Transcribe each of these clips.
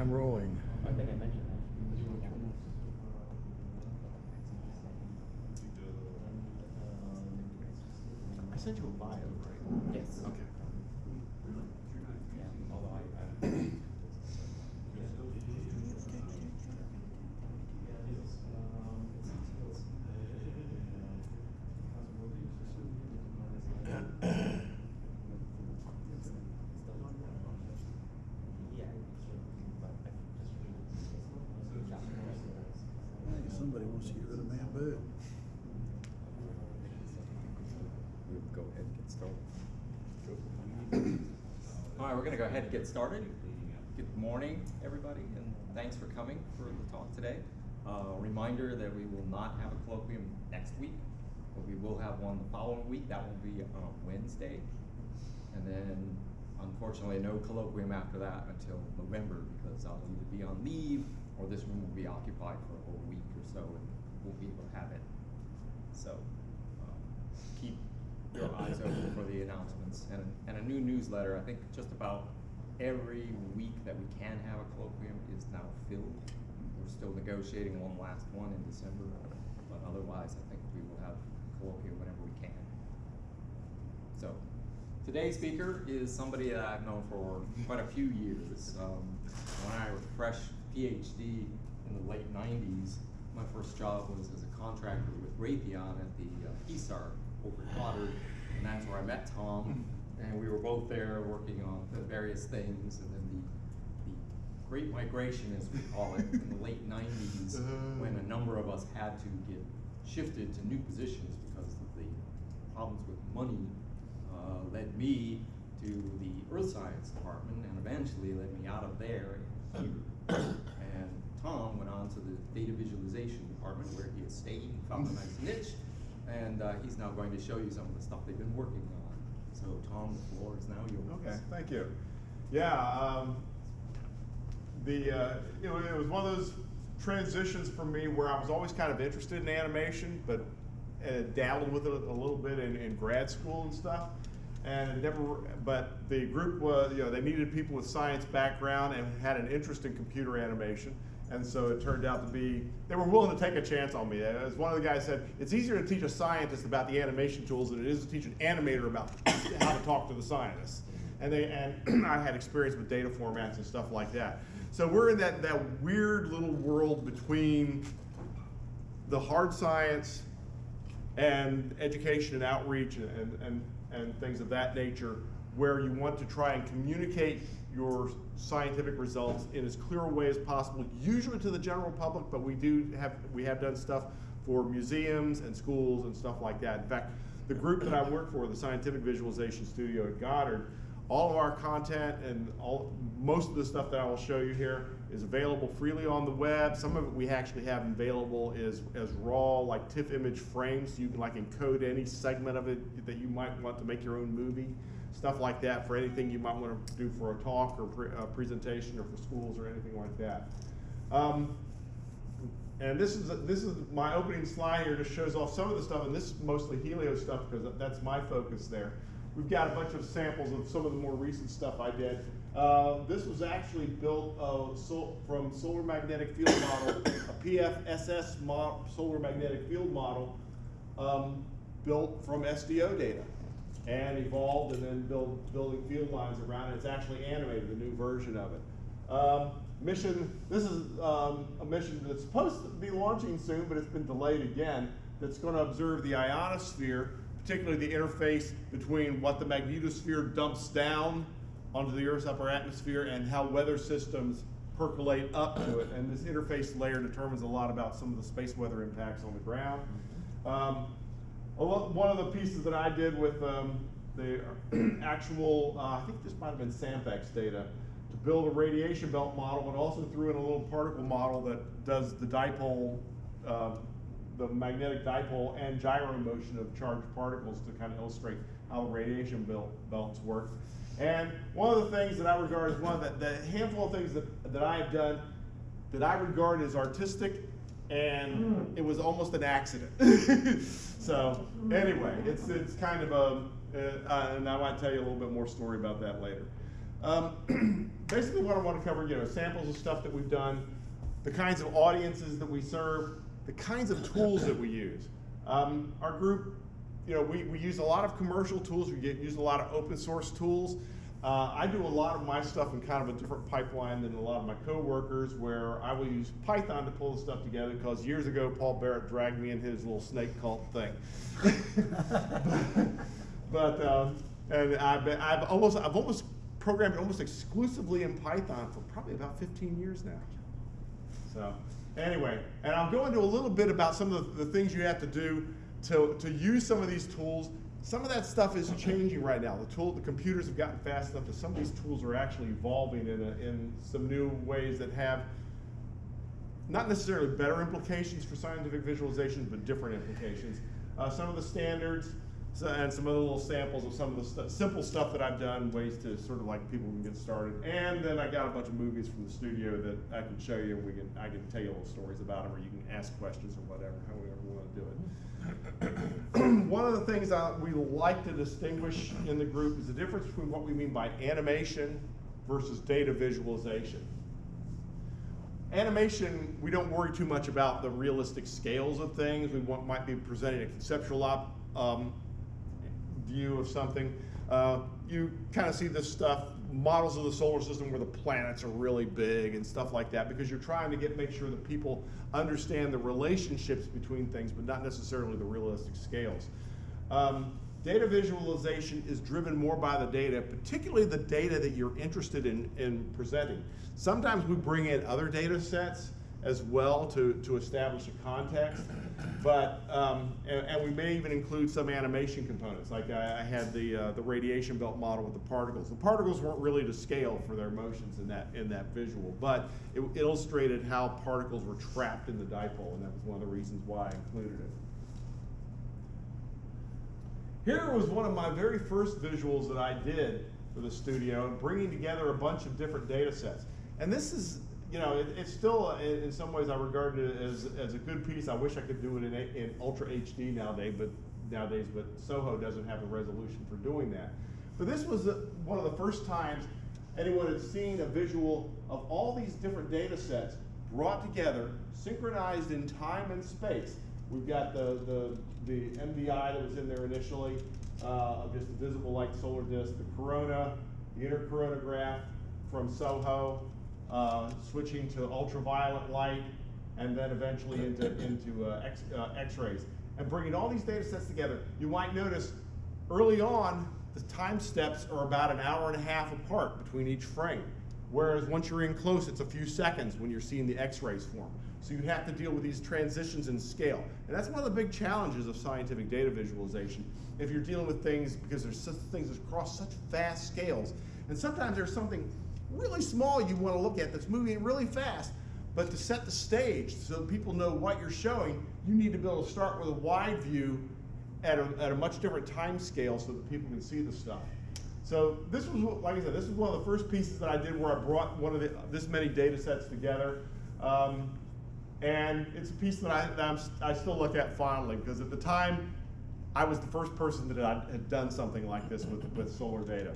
I'm rolling. I think I mentioned that. Um, I sent you a bio, right? Yes. Okay. Yeah, although I, I. Yeah, but I Hey, somebody wants to get rid of man boo. We'll go ahead and get started. We're gonna go ahead and get started. Good morning, everybody, and thanks for coming for the talk today. Uh, reminder that we will not have a colloquium next week, but we will have one the following week. That will be on Wednesday. And then unfortunately, no colloquium after that until November because I'll either be on leave or this room will be occupied for a whole week or so and we'll be able to have it. So, your eyes open for the announcements and, and a new newsletter. I think just about every week that we can have a colloquium is now filled. We're still negotiating one last one in December, but otherwise I think we will have colloquium whenever we can. So, today's speaker is somebody that I've known for quite a few years. Um, when I was fresh PhD in the late '90s, my first job was as a contractor with Raytheon at the uh, PSAR over in Goddard, and that's where I met Tom. And we were both there working on the various things, and then the, the Great Migration, as we call it, in the late '90s, when a number of us had to get shifted to new positions because of the problems with money uh, led me to the earth science department and eventually led me out of there and here. and Tom went on to the data visualization department where he has stayed and found a nice niche. And uh, he's now going to show you some of the stuff they've been working on. So Tom, the floor is now yours. Okay, thank you. Yeah, um, the, uh, you know, it was one of those transitions for me where I was always kind of interested in animation, but uh, dabbled with it a little bit in, in grad school and stuff. And never, but the group was, you know, they needed people with science background and had an interest in computer animation. And so it turned out to be, they were willing to take a chance on me. As one of the guys said, it's easier to teach a scientist about the animation tools than it is to teach an animator about how to talk to the scientists. And they, and I had experience with data formats and stuff like that. So we're in that, that weird little world between the hard science and education and outreach and, and, and things of that nature where you want to try and communicate your scientific results in as clear a way as possible, usually to the general public, but we do have, we have done stuff for museums and schools and stuff like that. In fact, the group that I work for, the Scientific Visualization Studio at Goddard, all of our content and all, most of the stuff that I will show you here is available freely on the web. Some of it we actually have available is as raw, like TIFF image frames. So you can like encode any segment of it that you might want to make your own movie. Stuff like that for anything you might want to do for a talk or pre a presentation or for schools or anything like that. Um, and this is this is my opening slide here. Just shows off some of the stuff, and this is mostly Helio stuff because that's my focus there. We've got a bunch of samples of some of the more recent stuff I did. Uh, this was actually built uh, from solar magnetic field model, a PFSS solar magnetic field model um, built from SDO data and evolved and then build, building field lines around it. It's actually animated, a new version of it. Um, mission, this is um, a mission that's supposed to be launching soon, but it's been delayed again, that's going to observe the ionosphere particularly the interface between what the magnetosphere dumps down onto the Earth's upper atmosphere and how weather systems percolate up to it. And this interface layer determines a lot about some of the space weather impacts on the ground. Um, one of the pieces that I did with um, the actual, uh, I think this might have been SAMPEX data, to build a radiation belt model, but also threw in a little particle model that does the dipole uh, the magnetic dipole and gyro motion of charged particles to kind of illustrate how radiation belt, belts work. And one of the things that I regard as one of the, the handful of things that, that I have done that I regard as artistic and it was almost an accident. so anyway, it's, it's kind of a, uh, and I might tell you a little bit more story about that later. Um, basically, what I want to cover, you know, samples of stuff that we've done, the kinds of audiences that we serve, the kinds of tools that we use. Um, our group, you know, we, we use a lot of commercial tools. We get, use a lot of open source tools. Uh, I do a lot of my stuff in kind of a different pipeline than a lot of my coworkers, where I will use Python to pull the stuff together. Because years ago, Paul Barrett dragged me in his little snake cult thing. but um, and I've, I've almost I've almost programmed almost exclusively in Python for probably about 15 years now. So anyway, and I'll go into a little bit about some of the, the things you have to do to, to use some of these tools. Some of that stuff is changing right now. The tool, the computers have gotten fast enough that some of these tools are actually evolving in, a, in some new ways that have not necessarily better implications for scientific visualizations, but different implications. Uh, some of the standards so, and some other little samples of some of the stu- simple stuff that I've done, ways to sort of like people can get started. And then I got a bunch of movies from the studio that I can show you, we can I can tell you little stories about them, or you can ask questions or whatever, however you want to do it. One of the things I, we like to distinguish in the group is the difference between what we mean by animation versus data visualization. Animation, we don't worry too much about the realistic scales of things. We want, might be presenting a conceptual op, um, view of something. Uh, you kind of see this stuff, models of the solar system where the planets are really big and stuff like that, because you're trying to get make sure that people understand the relationships between things, but not necessarily the realistic scales. Um, data visualization is driven more by the data, particularly the data that you're interested in, in presenting. Sometimes we bring in other data sets as well to, to establish a context. But, um, and, and, we may even include some animation components. Like I, I had the, uh, the radiation belt model with the particles. The particles weren't really to scale for their motions in that, in that visual, but it illustrated how particles were trapped in the dipole, and that was one of the reasons why I included it. Here was one of my very first visuals that I did for the studio, bringing together a bunch of different data sets. And this is you know, it, it's still, in, in, some ways, I regard it as, as a good piece. I wish I could do it in, in Ultra HD nowadays, but nowadays, but Soho doesn't have the resolution for doing that. But this was a, one of the first times anyone had seen a visual of all these different data sets brought together, synchronized in time and space. We've got the, the, the MDI that was in there initially, uh, of just a visible light solar disk, the corona, the intercoronagraph from SOHO, uh, switching to ultraviolet light, and then eventually into, into uh, X, uh, X-rays. And bringing all these data sets together, you might notice early on, the time steps are about an hour and a half apart between each frame. Whereas once you're in close, it's a few seconds when you're seeing the X-rays form. So you have to deal with these transitions in scale. And that's one of the big challenges of scientific data visualization. If you're dealing with things, because there's such things that cross such vast scales, and sometimes there's something really small you want to look at that's moving really fast. But to set the stage so people know what you're showing, you need to be able to start with a wide view at a, at a much different time scale so that people can see the stuff. So this was, like I said, this is one of the first pieces that I did where I brought one of the, this many data sets together. Um, and it's a piece that I, that i still look at fondly because at the time, I was the first person that had done something like this with, with solar data.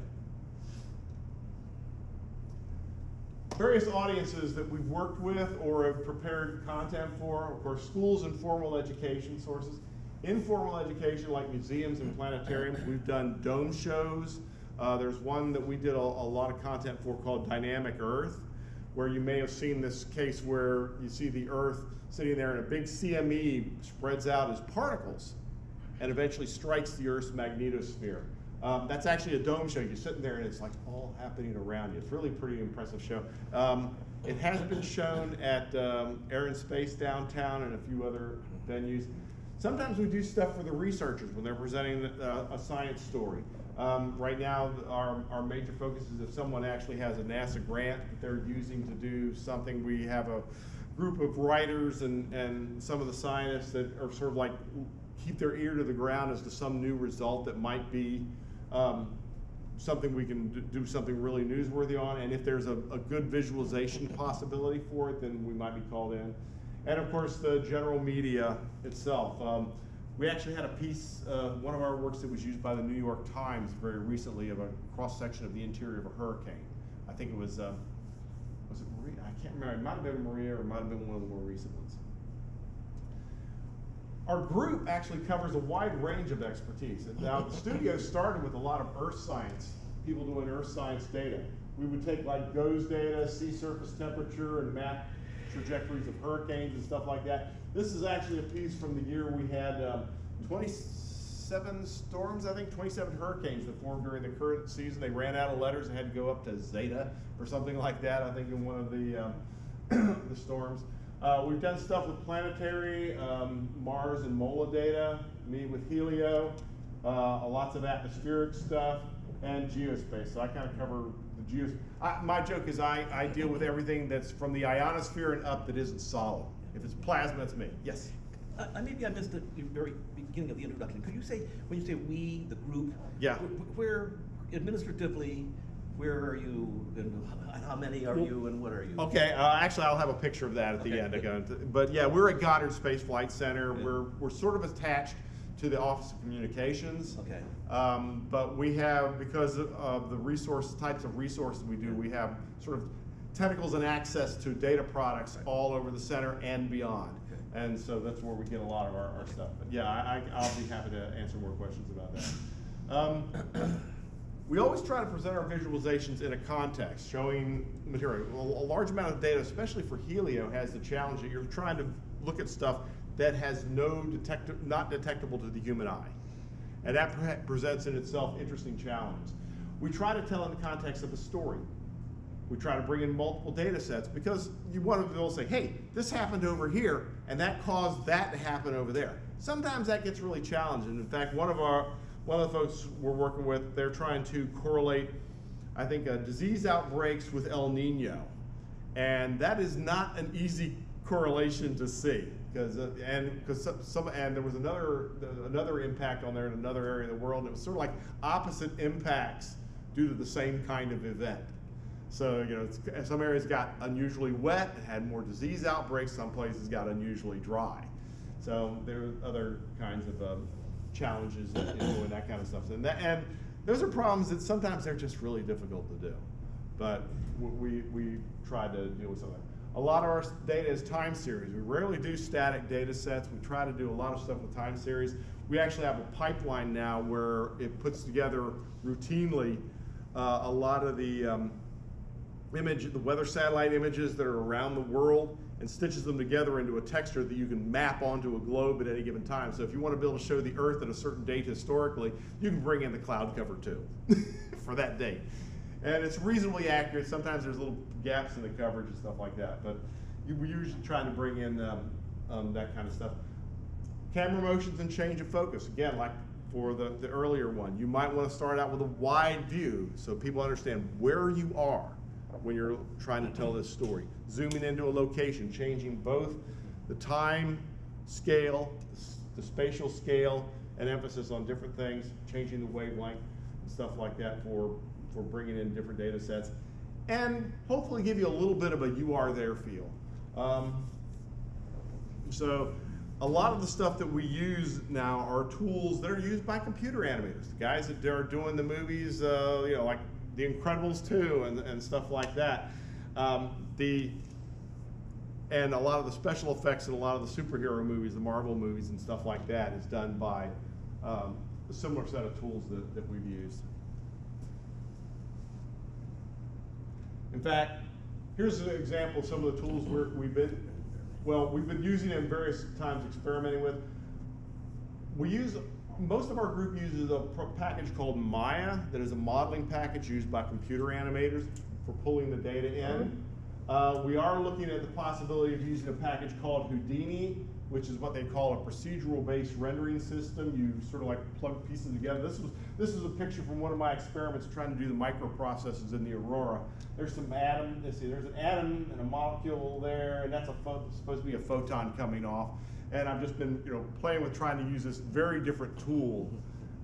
Various audiences that we've worked with or have prepared content for, of course, schools and formal education sources. Informal education like museums and planetariums, we've done dome shows. Uh, there's one that we did a, a, lot of content for called Dynamic Earth, where you may have seen this case where you see the Earth sitting there and a big CME spreads out as particles and eventually strikes the Earth's magnetosphere. Um, that's actually a dome show. You're sitting there and it's like all happening around you. It's really pretty impressive show. Um, it has been shown at um, Air and Space downtown and a few other venues. Sometimes we do stuff for the researchers when they're presenting uh, a science story. Um, right now, our, our major focus is if someone actually has a NASA grant that they're using to do something, we have a group of writers and, and some of the scientists that are sort of like keep their ear to the ground as to some new result that might be um, something we can do something really newsworthy on, and if there's a, a, good visualization possibility for it, then we might be called in. And of course, the general media itself. Um, we actually had a piece, uh, one of our works that was used by the New York Times very recently of a cross section of the interior of a hurricane. I think it was, uh, was it Maria? I can't remember. It might have been Maria or it might have been one of the more recent ones. Our group actually covers a wide range of expertise. And Now, the studio started with a lot of earth science, people doing earth science data. We would take like GOES data, sea surface temperature, and map trajectories of hurricanes and stuff like that. This is actually a piece from the year we had um, 27 storms, I think, 27 hurricanes that formed during the current season. They ran out of letters and had to go up to Zeta or something like that, I think, in one of the, um, the storms. Uh, we've done stuff with planetary, um, Mars and MOLA data, me with Helio, uh, lots of atmospheric stuff, and geospace. So I kind of cover the geos. I, my joke is I, I deal with everything that's from the ionosphere and up that isn't solid. If it's plasma, that's me. Yes. Uh, uh, maybe I missed the very beginning of the introduction. Could you say, when you say we, the group? Yeah. wh- Where, administratively, where are you, and how many are you, and what are you? Okay, uh, actually, I'll have a picture of that at the Okay, end. again. But yeah, we're at Goddard Space Flight Center. We're, we're sort of attached to the Office of Communications. Okay. Um, but we have, because of- the resource, types of resources we do, we have sort of tentacles and access to data products all over the center and beyond. Okay. And so that's where we get a lot of our, our stuff. But yeah, I, I- I'll be happy to answer more questions about that. Um, we always try to present our visualizations in a context, showing material. A, large amount of data, especially for Helio, has the challenge that you're trying to look at stuff that has no detect, not detectable to the human eye. And that pre- presents in itself interesting challenges. We try to tell in the context of a story. We try to bring in multiple data sets because you want to be able to say, hey, this happened over here and that caused that to happen over there. Sometimes that gets really challenging. In fact, one of our one of the folks we're working with, they're trying to correlate, I think, uh, disease outbreaks with El Nino, and that is not an easy correlation to see because uh, and because some, some and there was another another impact on there in another area of the world. And it was sort of like opposite impacts due to the same kind of event. So you know, some areas got unusually wet and had more disease outbreaks. Some places got unusually dry. So there are other kinds of um, challenges doing that kind of stuff. And that, and those are problems that sometimes they're just really difficult to do. But we we try to deal with some of that. A lot of our data is time series. We rarely do static data sets. We try to do a lot of stuff with time series. We actually have a pipeline now where it puts together routinely uh, a lot of the um, image, the weather satellite images that are around the world and stitches them together into a texture that you can map onto a globe at any given time. So if you want to be able to show the Earth at a certain date historically, you can bring in the cloud cover too for that date. And it's reasonably accurate. Sometimes there's little gaps in the coverage and stuff like that, but you, we're usually trying to bring in um, um, that kind of stuff. Camera motions and change of focus. Again, like for the, the earlier one, you might want to start out with a wide view so people understand where you are when you're trying to tell this story. Zooming into a location, changing both the time scale, the spatial scale, and emphasis on different things, changing the wavelength and stuff like that for, for bringing in different data sets. And hopefully give you a little bit of a you are there feel. Um, so a lot of the stuff that we use now are tools that are used by computer animators, the guys that are doing the movies, uh, you know, like The Incredibles 2 and, and stuff like that. Um, the and a lot of the special effects in a lot of the superhero movies, the Marvel movies and stuff like that is done by um, a similar set of tools that, that we've used. In fact, here's an example of some of the tools we're, we've been, well, we've been using and various times experimenting with. We use, most of our group uses a package called Maya that is a modeling package used by computer animators for pulling the data in. Uh, we are looking at the possibility of using a package called Houdini, which is what they call a procedural-based rendering system. You sort of like plug pieces together. This was this is a picture from one of my experiments trying to do the microprocesses in the Aurora. There's some atom. Let's see. There's an atom and a molecule there, and that's a supposed to be a photon coming off. And I've just been you know playing with trying to use this very different tool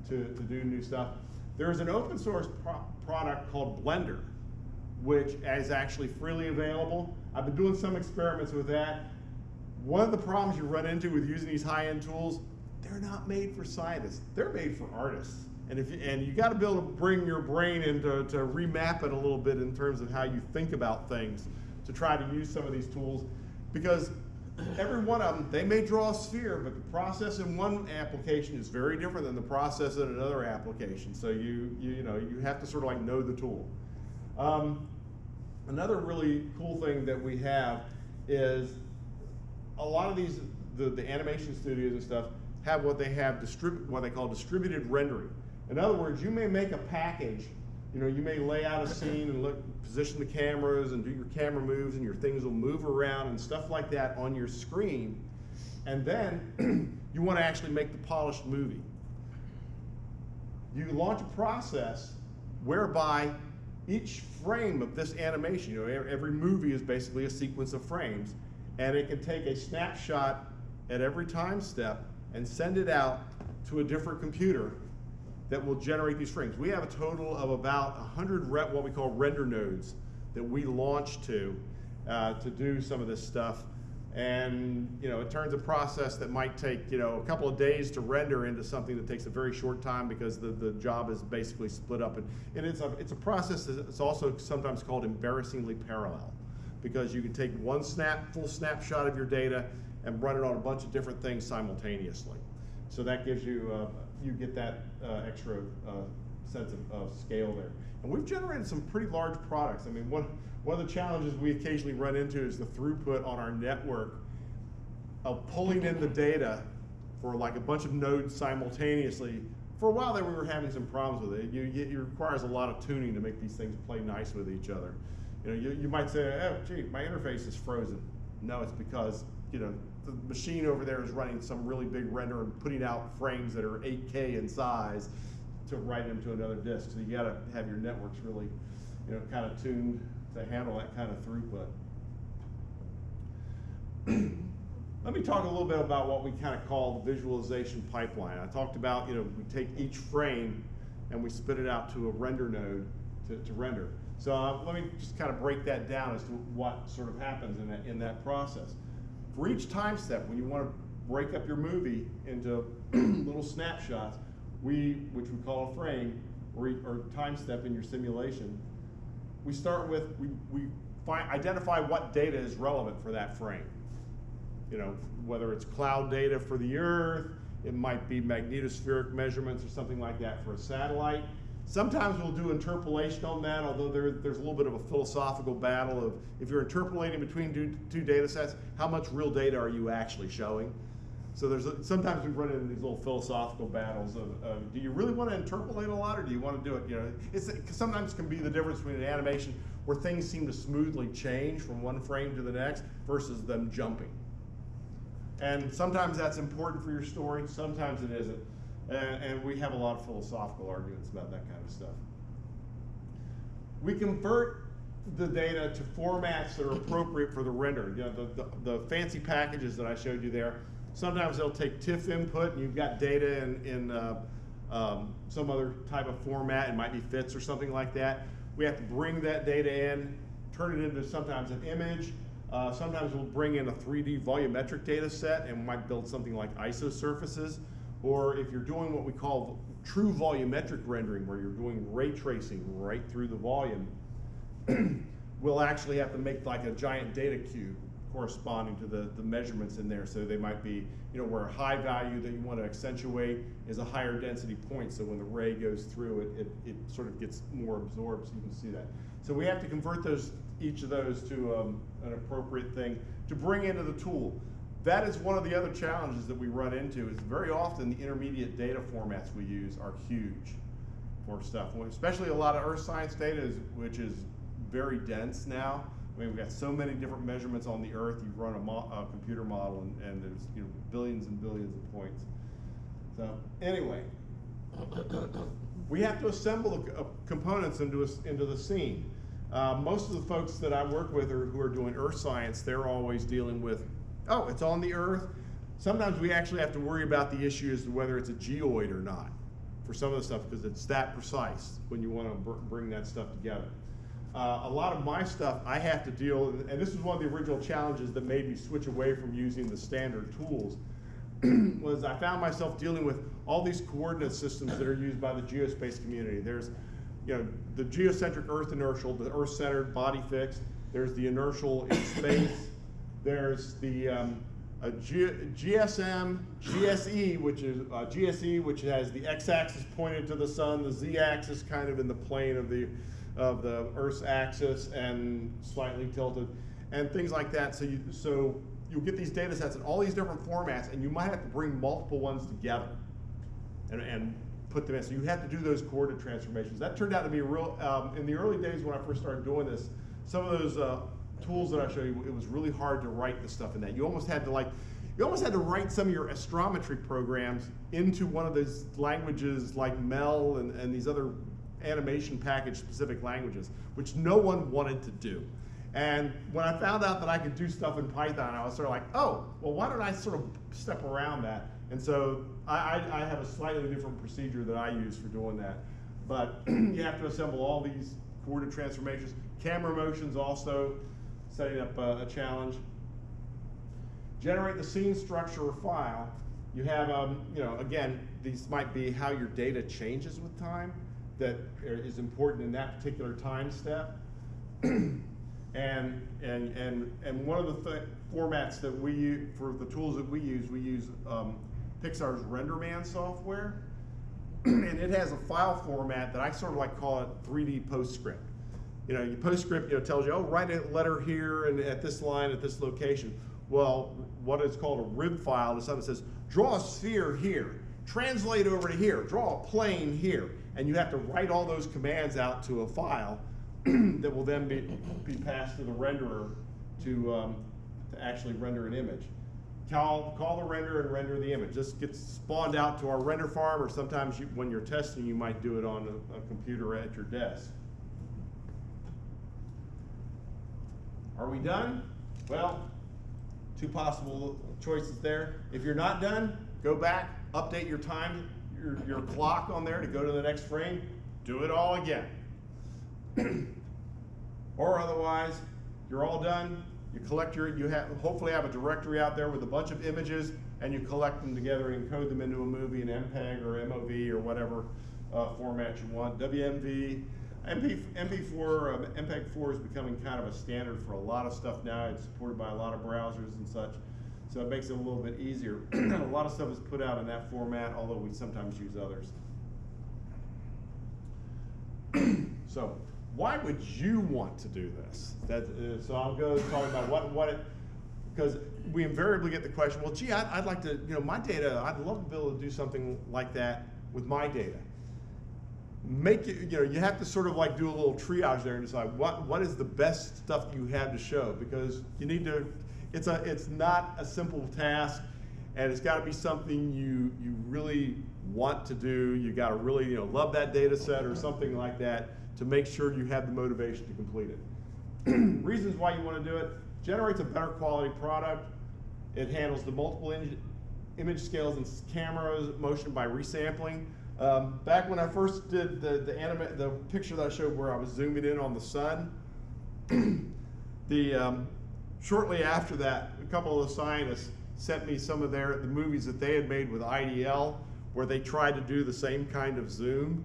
to, to do new stuff. There's an open source pro- product called Blender, which is actually freely available. I've been doing some experiments with that. One of the problems you run into with using these high-end tools, they're not made for scientists. They're made for artists. And if you, and you got to be able to bring your brain into to remap it a little bit in terms of how you think about things to try to use some of these tools because every one of them they may draw a sphere but the process in one application is very different than the process in another application so you you, you know you have to sort of like know the tool um, another really cool thing that we have is a lot of these the, the animation studios and stuff have what they have distrib- what they call distributed rendering. In other words, you may make a package, you know, you may lay out a scene and look position the cameras and do your camera moves and your things will move around and stuff like that on your screen. And then you want to actually make the polished movie. You launch a process whereby each frame of this animation, you know, every movie is basically a sequence of frames, and it can take a snapshot at every time step and send it out to a different computer that will generate these frames. We have a total of about 100 re- what we call render nodes that we launch to uh, to do some of this stuff. And you know, it turns a process that might take you know a couple of days to render into something that takes a very short time because the, the job is basically split up. And, and it's a it's a process that's also sometimes called embarrassingly parallel because you can take one snap full snapshot of your data and run it on a bunch of different things simultaneously. So that gives you uh, you get that uh, extra uh, sense of, of scale there. And we've generated some pretty large products. I mean, one one of the challenges we occasionally run into is the throughput on our network of pulling in the data for like a bunch of nodes simultaneously. For a while there, we were having some problems with it. You, it requires a lot of tuning to make these things play nice with each other. You know, you, you might say, oh, gee, my interface is frozen. No, it's because, you know, the machine over there is running some really big render and putting out frames that are 8K in size to write them to another disk. So you gotta have your networks really, you know, kind of tuned to handle that kind of throughput. Let me talk a little bit about what we kind of call the visualization pipeline. I talked about, you know, we take each frame and we spit it out to a render node to, to render. So uh, let me just kind of break that down as to what sort of happens in that, in that process. For each time step, when you want to break up your movie into little snapshots, we, which we call a frame, or, or time step in your simulation, we start with, we, we find, identify what data is relevant for that frame. You know, whether it's cloud data for the Earth, it might be magnetospheric measurements or something like that for a satellite. Sometimes we'll do interpolation on that, although there, there's a little bit of a philosophical battle of if you're interpolating between two, two data sets, how much real data are you actually showing? So there's a, sometimes we run into these little philosophical battles of, of do you really want to interpolate a lot or do you want to do it? You know, it's it sometimes can be the difference between an animation where things seem to smoothly change from one frame to the next versus them jumping. And sometimes that's important for your story, sometimes it isn't. And, and we have a lot of philosophical arguments about that kind of stuff. We convert the data to formats that are appropriate for the render. You know, the, the, the fancy packages that I showed you there, sometimes they'll take TIFF input and you've got data in, in uh, um, some other type of format, it might be FITS or something like that. We have to bring that data in, turn it into sometimes an image. Uh, sometimes we'll bring in a 3D volumetric data set and we might build something like ISO surfaces. Or if you're doing what we call true volumetric rendering, where you're doing ray tracing right through the volume, we'll actually have to make like a giant data cube corresponding to the, the measurements in there. So they might be, you know, where a high value that you want to accentuate is a higher density point. So when the ray goes through it, it, it sort of gets more absorbed so you can see that. So we have to convert those, each of those to um, an appropriate thing to bring into the tool. That is one of the other challenges that we run into is very often the intermediate data formats we use are huge for stuff, especially a lot of earth science data, is, which is very dense now. I mean, we've got so many different measurements on the Earth. You run a, a computer model, and, and, there's you know billions and billions of points. So anyway, we have to assemble the uh, components into a, into the scene. Uh, most of the folks that I work with are, who are doing Earth science, they're always dealing with, oh, it's on the Earth. Sometimes we actually have to worry about the issue as to whether it's a geoid or not for some of the stuff because it's that precise when you want to br bring that stuff together. Uh, a lot of my stuff I have to deal and this is one of the original challenges that made me switch away from using the standard tools. was I found myself dealing with all these coordinate systems that are used by the geospace community. There's, you know, the geocentric Earth inertial, the Earth-centered body fixed. There's the inertial in space. There's the um, GSM, GSE, which is uh, GSE, which has the x-axis pointed to the sun, the z-axis kind of in the plane of the of the Earth's axis and slightly tilted, and things like that. So you so you'll get these data sets in all these different formats, and you might have to bring multiple ones together and, and put them in. So you have to do those coordinate transformations. That turned out to be real, um, in the early days when I first started doing this, some of those uh, tools that I show you, it was really hard to write the stuff in that. You almost had to like, you almost had to write some of your astrometry programs into one of those languages like MEL and, and these other animation package specific languages, which no one wanted to do. And when I found out that I could do stuff in Python, I was sort of like, oh, well, why don't I sort of step around that? And so I, I, I have a slightly different procedure that I use for doing that. But you have to assemble all these coordinate transformations. Camera motions also, setting up a, a challenge. Generate the scene structure file. You have, um, you know, again, these might be how your data changes with time that is important in that particular time step. and, and, and, and one of the th formats that we use, for the tools that we use, we use um, Pixar's RenderMan software. and it has a file format that I sort of like call it 3D PostScript. You know, your PostScript you know, tells you, oh, write a letter here and at this line at this location. Well, what is called a rib file is something that says, draw a sphere here, translate over to here, draw a plane here. And you have to write all those commands out to a file that will then be, be passed to the renderer to, um, to actually render an image. Call, call the renderer and render the image. This gets spawned out to our render farm, or sometimes you, when you're testing, you might do it on a, a computer at your desk. Are we done? Well, two possible choices there. If you're not done, go back, update your time, your, your clock on there to go to the next frame, do it all again. or otherwise, you're all done, you collect your, you have, hopefully have a directory out there with a bunch of images, and you collect them together and encode them into a movie in MPEG or MOV or whatever uh, format you want, WMV. MP, MP4, um, MPEG-4 is becoming kind of a standard for a lot of stuff now. It's supported by a lot of browsers and such, so it makes it a little bit easier. a lot of stuff is put out in that format, although we sometimes use others. so, why would you want to do this? That, uh, so I'll go talk about what, what it, because we invariably get the question, well, gee, I'd, I'd like to, you know, my data, I'd love to be able to do something like that with my data make it, you know, you have to sort of like do a little triage there and decide what, what is the best stuff you have to show because you need to, it's a, it's not a simple task and it's got to be something you, you really want to do. You got to really, you know, love that data set or something like that to make sure you have the motivation to complete it. Reasons why you want to do it, generates a better quality product. It handles the multiple image scales and cameras motion by resampling. Um, back when I first did the the, anima- the picture that I showed where I was zooming in on the sun, the um, shortly after that, a couple of the scientists sent me some of their the movies that they had made with IDL, where they tried to do the same kind of zoom.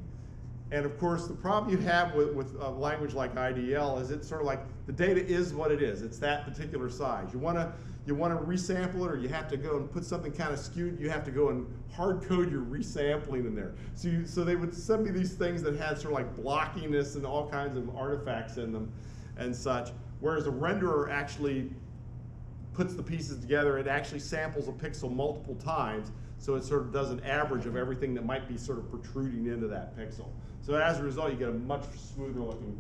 And of course, the problem you have with, with a language like IDL is it's sort of like the data is what it is. It's that particular size. You want to you want to resample it or you have to go and put something kind of skewed, you have to go and hard code your resampling in there. So, you, so they would send me these things that had sort of like blockiness and all kinds of artifacts in them and such. Whereas a renderer actually puts the pieces together, it actually samples a pixel multiple times, so it sort of does an average of everything that might be sort of protruding into that pixel. So as a result, you get a much smoother looking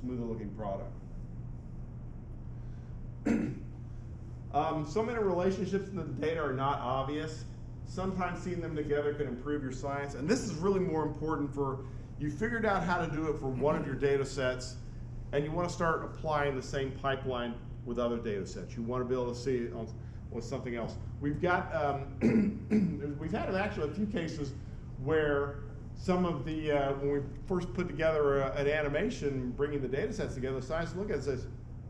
smoother looking product. Um, some interrelationships in the data are not obvious. Sometimes seeing them together can improve your science. And this is really more important for you figured out how to do it for one of your data sets, and you want to start applying the same pipeline with other data sets. You want to be able to see it on, something else. We've got, um, we've had actually a few cases where some of the, uh, when we first put together a, an animation, bringing the data sets together, science look at it says,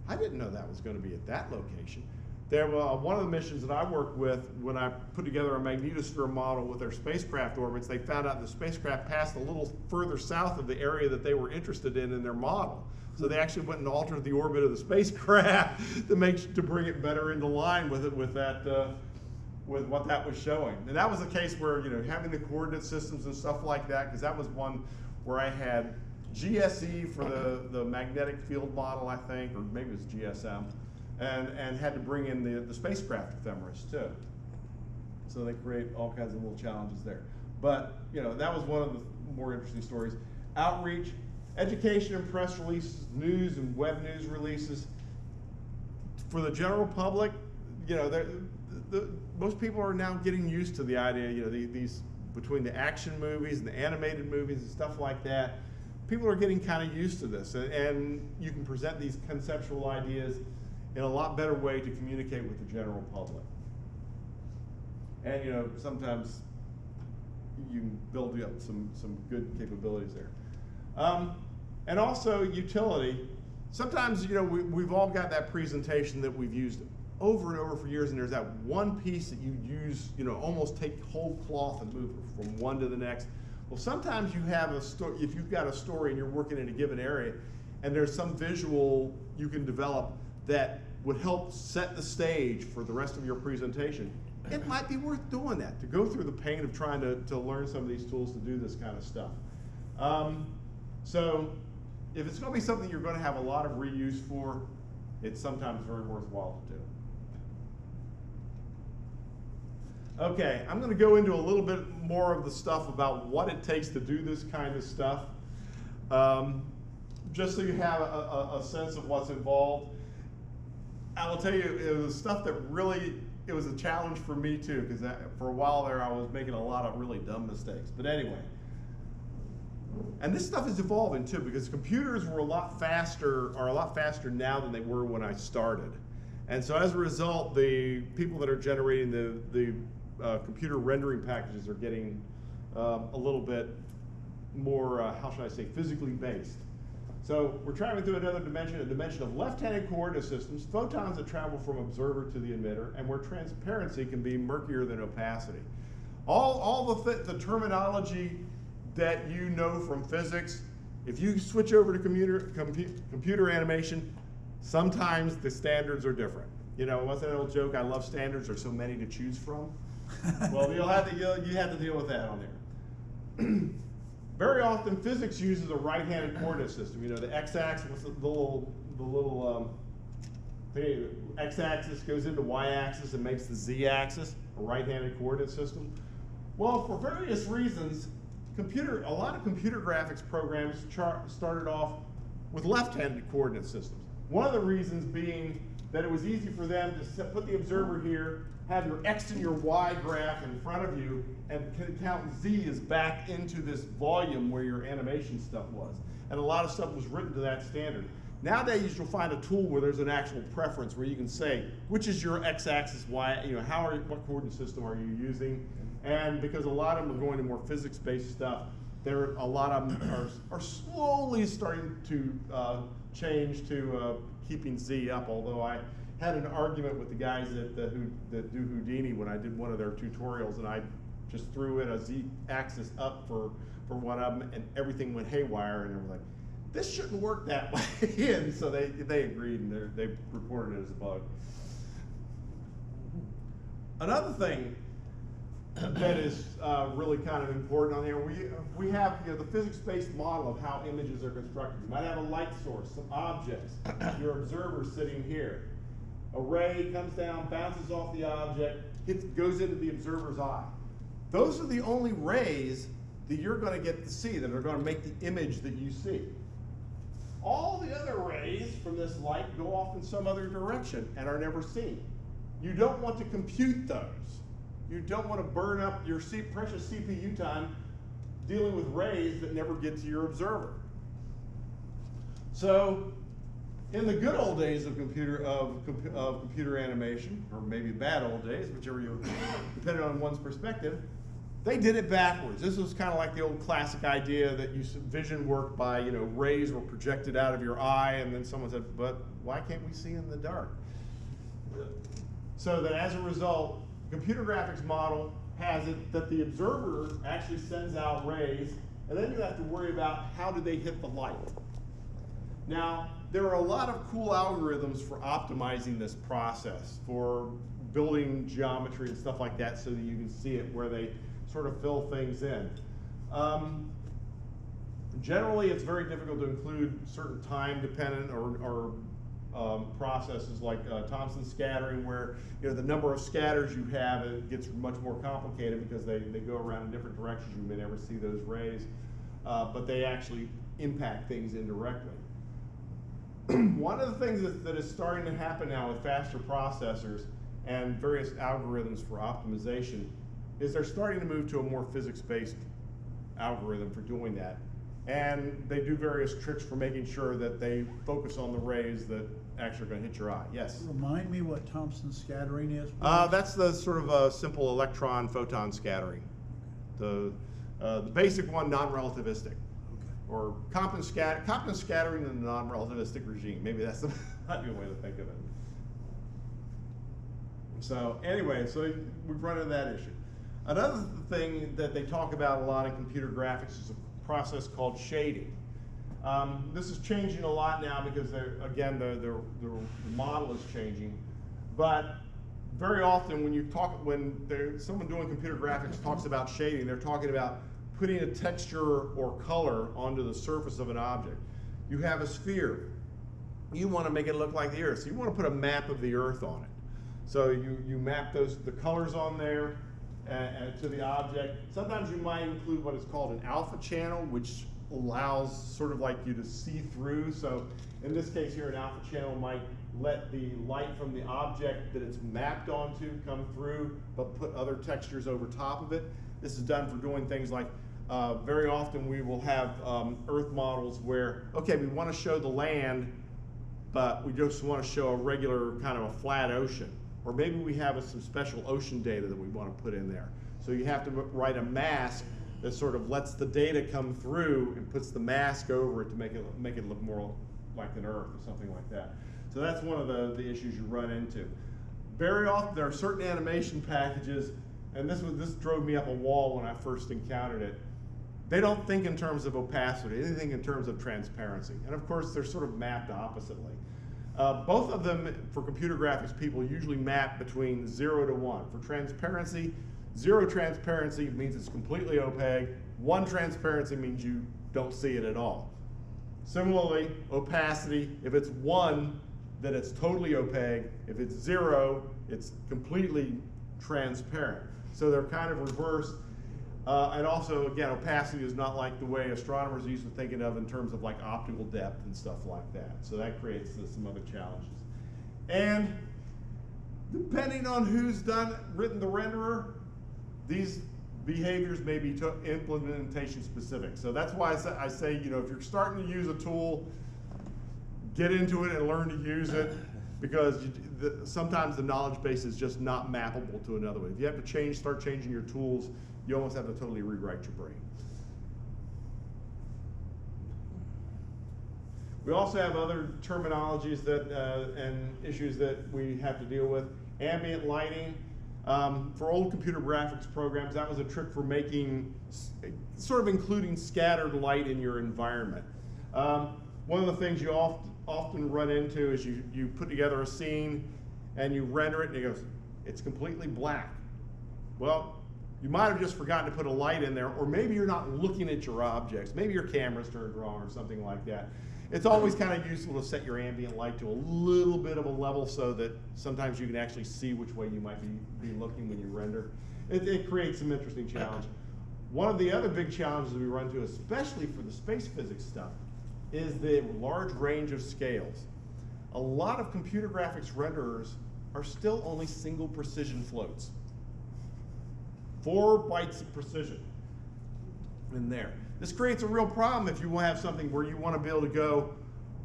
I didn't know that was going to be at that location there were, one of the missions that I worked with, when I put together a magnetosphere model with their spacecraft orbits, they found out the spacecraft passed a little further south of the area that they were interested in in their model. So they actually went and altered the orbit of the spacecraft to make, to bring it better into line with it, with that, uh, with what that was showing. And that was a case where, you know, having the coordinate systems and stuff like that, because that was one where I had GSE for the, the magnetic field model, I think, or maybe it was GSM, and, and had to bring in the, the spacecraft ephemeris too. So they create all kinds of little challenges there. But, you know, that was one of the more interesting stories. Outreach, education and press releases, news and web news releases. For the general public, you know, they're- the, most people are now getting used to the idea, you know, the- these, between the action movies and the animated movies and stuff like that, people are getting kind of used to this, and, and you can present these conceptual ideas in a lot better way to communicate with the general public. And, you know, sometimes you can build up some, some good capabilities there. Um, and also utility. Sometimes, you know, we, we've all got that presentation that we've used over and over for years, and there's that one piece that you use, you know, almost take whole cloth and move from one to the next. Well, sometimes you have a story, if you've got a story and you're working in a given area, and there's some visual you can develop that would help set the stage for the rest of your presentation, it might be worth doing that, to go through the pain of trying to, to learn some of these tools to do this kind of stuff. Um, so, if it's gonna be something you're gonna have a lot of reuse for, it's sometimes very worthwhile to do. Okay, I'm gonna go into a little bit more of the stuff about what it takes to do this kind of stuff. Um, just so you have a, a, a sense of what's involved. I will tell you, it was stuff that really, it was a challenge for me too, because for a while there I was making a lot of really dumb mistakes. But anyway, and this stuff is evolving too, because computers were a lot faster, are a lot faster now than they were when I started. And so as a result, the people that are generating the, the uh, computer rendering packages are getting um, a little bit more, uh, how should I say, physically based. So we're traveling through another dimension, a dimension of left-handed coordinate systems, photons that travel from observer to the emitter, and where transparency can be murkier than opacity. All, all the, th the terminology that you know from physics, if you switch over to computer, compu computer animation, sometimes the standards are different. You know, what's that old joke? I love standards, there's so many to choose from. well, you'll have to, you'll, you have to deal with that on there. Very often, physics uses a right-handed coordinate system. You know, the x-axis, the little, the little um, x-axis goes into y-axis and makes the z-axis a right-handed coordinate system. Well, for various reasons, computer, a lot of computer graphics programs started off with left-handed coordinate systems. One of the reasons being that it was easy for them to put the observer here, have your X and your Y graph in front of you, and count Z is back into this volume where your animation stuff was. And a lot of stuff was written to that standard. Nowadays, you'll find a tool where there's an actual preference where you can say, which is your x-axis, y, you know, how are, what coordinate system are you using? And because a lot of them are going to more physics-based stuff, there a lot of them are, are slowly starting to uh, change to uh, keeping Z up, although I had an argument with the guys that, who, that do Houdini when I did one of their tutorials, and I just threw in a Z-axis up for, for one of them, and everything went haywire, and they were like, this shouldn't work that way, and so they, they agreed, and they reported it as a bug. Another thing that is uh, really kind of important on here, we, we have you know, the physics-based model of how images are constructed. You might have a light source, some objects, your observer sitting here. A ray comes down, bounces off the object, hits, goes into the observer's eye. Those are the only rays that you're going to get to see that are going to make the image that you see. All the other rays from this light go off in some other direction and are never seen. You don't want to compute those. You don't want to burn up your precious CPU time dealing with rays that never get to your observer. So in the good old days of computer of, of computer animation, or maybe bad old days, whichever you, depending on one's perspective, they did it backwards. This was kind of like the old classic idea that you vision worked by you know rays were projected out of your eye, and then someone said, "But why can't we see in the dark?" so that as a result, computer graphics model has it that the observer actually sends out rays, and then you have to worry about how do they hit the light. Now, there are a lot of cool algorithms for optimizing this process, for building geometry and stuff like that so that you can see it where they sort of fill things in. Um, generally, it's very difficult to include certain time dependent or, or um, processes like uh, Thomson scattering where you know the number of scatters you have it gets much more complicated because they, they go around in different directions. You may never see those rays, uh, but they actually impact things indirectly. One of the things that, that is starting to happen now with faster processors and various algorithms for optimization is they're starting to move to a more physics-based algorithm for doing that. And they do various tricks for making sure that they focus on the rays that actually are going to hit your eye. Yes? Remind me what Thomson scattering is? Uh, that's the sort of a simple electron photon scattering. The, uh, the basic one, non-relativistic. Or Compton, scat scattering in the non-relativistic regime. Maybe that's the, might way to think of it. So anyway, so we've run into that issue. Another thing that they talk about a lot in computer graphics is a process called shading. Um, this is changing a lot now because again, the, the, the model is changing. But very often when you talk, when someone doing computer graphics talks about shading, they're talking about putting a texture or color onto the surface of an object. You have a sphere. You want to make it look like the Earth. So you want to put a map of the Earth on it. So you, you map those the colors on there uh, to the object. Sometimes you might include what is called an alpha channel, which allows sort of like you to see through. So in this case here, an alpha channel might let the light from the object that it's mapped onto come through, but put other textures over top of it. This is done for doing things like uh, very often we will have um, Earth models where, okay, we want to show the land, but we just want to show a regular kind of a flat ocean. Or maybe we have a, some special ocean data that we want to put in there. So you have to write a mask that sort of lets the data come through and puts the mask over it to make it make it look more like an Earth or something like that. So that's one of the, the issues you run into. Very often there are certain animation packages, and this was this drove me up a wall when I first encountered it. They don't think in terms of opacity, they think in terms of transparency. And of course, they're sort of mapped oppositely. Uh, both of them, for computer graphics people, usually map between zero to one. For transparency, zero transparency means it's completely opaque. One transparency means you don't see it at all. Similarly, opacity, if it's one, then it's totally opaque. If it's zero, it's completely transparent. So they're kind of reversed. Uh, and also, again, opacity is not like the way astronomers are used to thinking of in terms of like optical depth and stuff like that. So that creates uh, some other challenges. And depending on who's done written the renderer, these behaviors may be implementation specific. So that's why I say, I say, you know, if you're starting to use a tool, get into it and learn to use it because you, the, sometimes the knowledge base is just not mappable to another way. If you have to change, start changing your tools, you almost have to totally rewrite your brain. We also have other terminologies that uh, and issues that we have to deal with. Ambient lighting. Um, for old computer graphics programs, that was a trick for making, sort of including scattered light in your environment. Um, one of the things you oft, often run into is you, you put together a scene and you render it and it goes, it's completely black. Well, you might have just forgotten to put a light in there, or maybe you're not looking at your objects. Maybe your camera's turned wrong or something like that. It's always kind of useful to set your ambient light to a little bit of a level so that sometimes you can actually see which way you might be, be looking when you render. It, it creates some interesting challenge. One of the other big challenges we run into, especially for the space physics stuff, is the large range of scales. A lot of computer graphics renderers are still only single precision floats. Four bytes of precision in there. This creates a real problem if you want to have something where you want to be able to go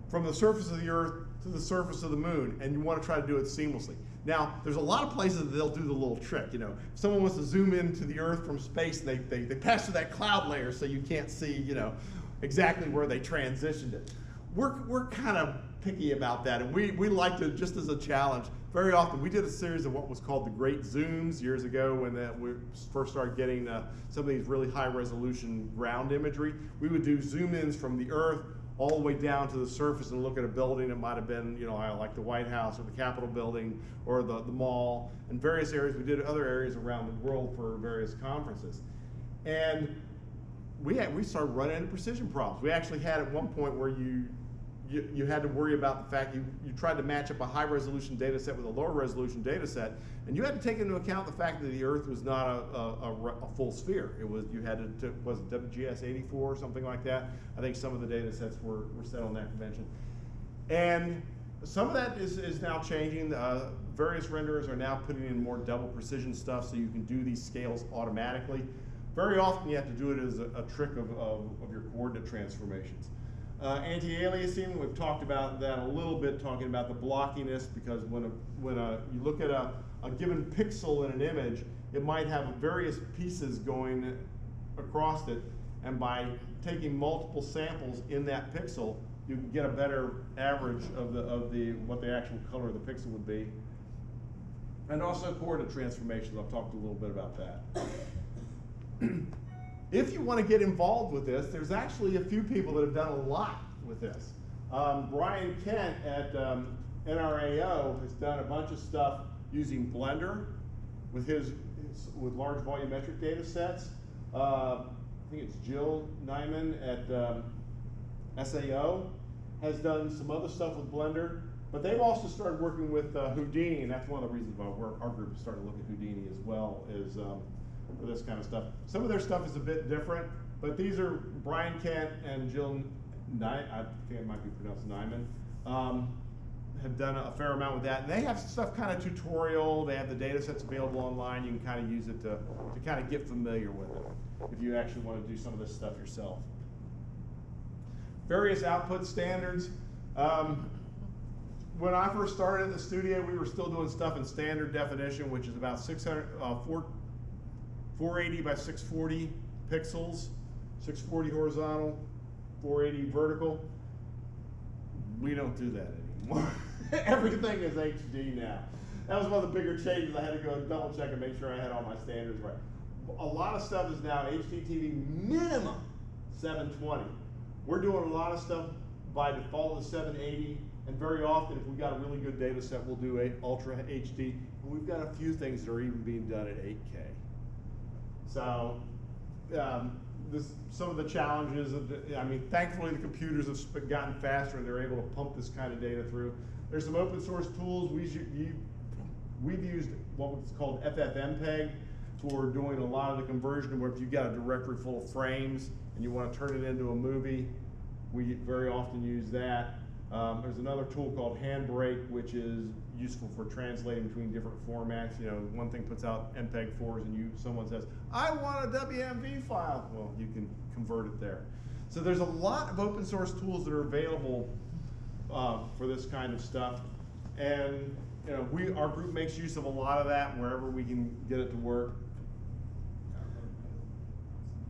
from the surface of the Earth to the surface of the moon, and you want to try to do it seamlessly. Now, there's a lot of places that they'll do the little trick. You know, if someone wants to zoom into the Earth from space, they, they, they pass through that cloud layer so you can't see, you know, exactly where they transitioned it. We're, we're kind of picky about that, and we, we like to, just as a challenge, very often, we did a series of what was called the Great Zooms years ago when that we first started getting uh, some of these really high resolution ground imagery. We would do zoom ins from the Earth all the way down to the surface and look at a building that might have been, you know, like the White House or the Capitol building or the, the mall and various areas. We did other areas around the world for various conferences. And we had, we started running into precision problems. We actually had at one point where you, you, you had to worry about the fact you, you tried to match up a high resolution data set with a lower resolution data set, and you had to take into account the fact that the Earth was not a, a, a a full sphere. It was, you had to, was it WGS 84 or something like that? I think some of the data sets were, were set on that convention. And some of that is, is now changing. Uh, various renderers are now putting in more double precision stuff so you can do these scales automatically. Very often you have to do it as a, a trick of, of, of your coordinate transformations. Uh, anti-aliasing, we've talked about that a little bit, talking about the blockiness, because when, a, when a, you look at a, a given pixel in an image, it might have various pieces going across it, and by taking multiple samples in that pixel, you can get a better average of the, of the, what the actual color of the pixel would be. And also coordinate transformations, I've talked a little bit about that. If you want to get involved with this, there's actually a few people that have done a lot with this. Um, Brian Kent at um, NRAO has done a bunch of stuff using Blender with his, his with large volumetric data sets. Uh, I think it's Jill Naiman at um, SAO has done some other stuff with Blender, but they've also started working with uh, Houdini, and that's one of the reasons why our group started looking at Houdini as well, is um, for this kind of stuff. Some of their stuff is a bit different, but these are Brian Kent and Jill Ny, I think it might be pronounced Naiman, um, have done a fair amount with that. And they have stuff kind of tutorial, they have the data sets available online, you can kind of use it to, to kind of get familiar with it if you actually want to do some of this stuff yourself. Various output standards. Um, when I first started in the studio, we were still doing stuff in standard definition, which is about 600, uh, 4, 480 by 640 pixels, 640 horizontal, 480 vertical. We don't do that anymore. Everything is HD now. That was one of the bigger changes. I had to go double check and make sure I had all my standards right. A lot of stuff is now HDTV minimum 720. We're doing a lot of stuff by default to 780, and very often, if we've got a really good data set, we'll do a Ultra HD. And we've got a few things that are even being done at 8K. So, um, this, some of the challenges, of the, I mean, thankfully the computers have gotten faster and they're able to pump this kind of data through. There's some open source tools. We, we've used what's called FFmpeg for doing a lot of the conversion where if you've got a directory full of frames and you want to turn it into a movie, we very often use that. Um, there's another tool called Handbrake, which is useful for translating between different formats. You know, one thing puts out MPEG 4s and you someone says, I want a WMV file. Well, you can convert it there. So there's a lot of open source tools that are available uh, for this kind of stuff. And you know, we our group makes use of a lot of that wherever we can get it to work.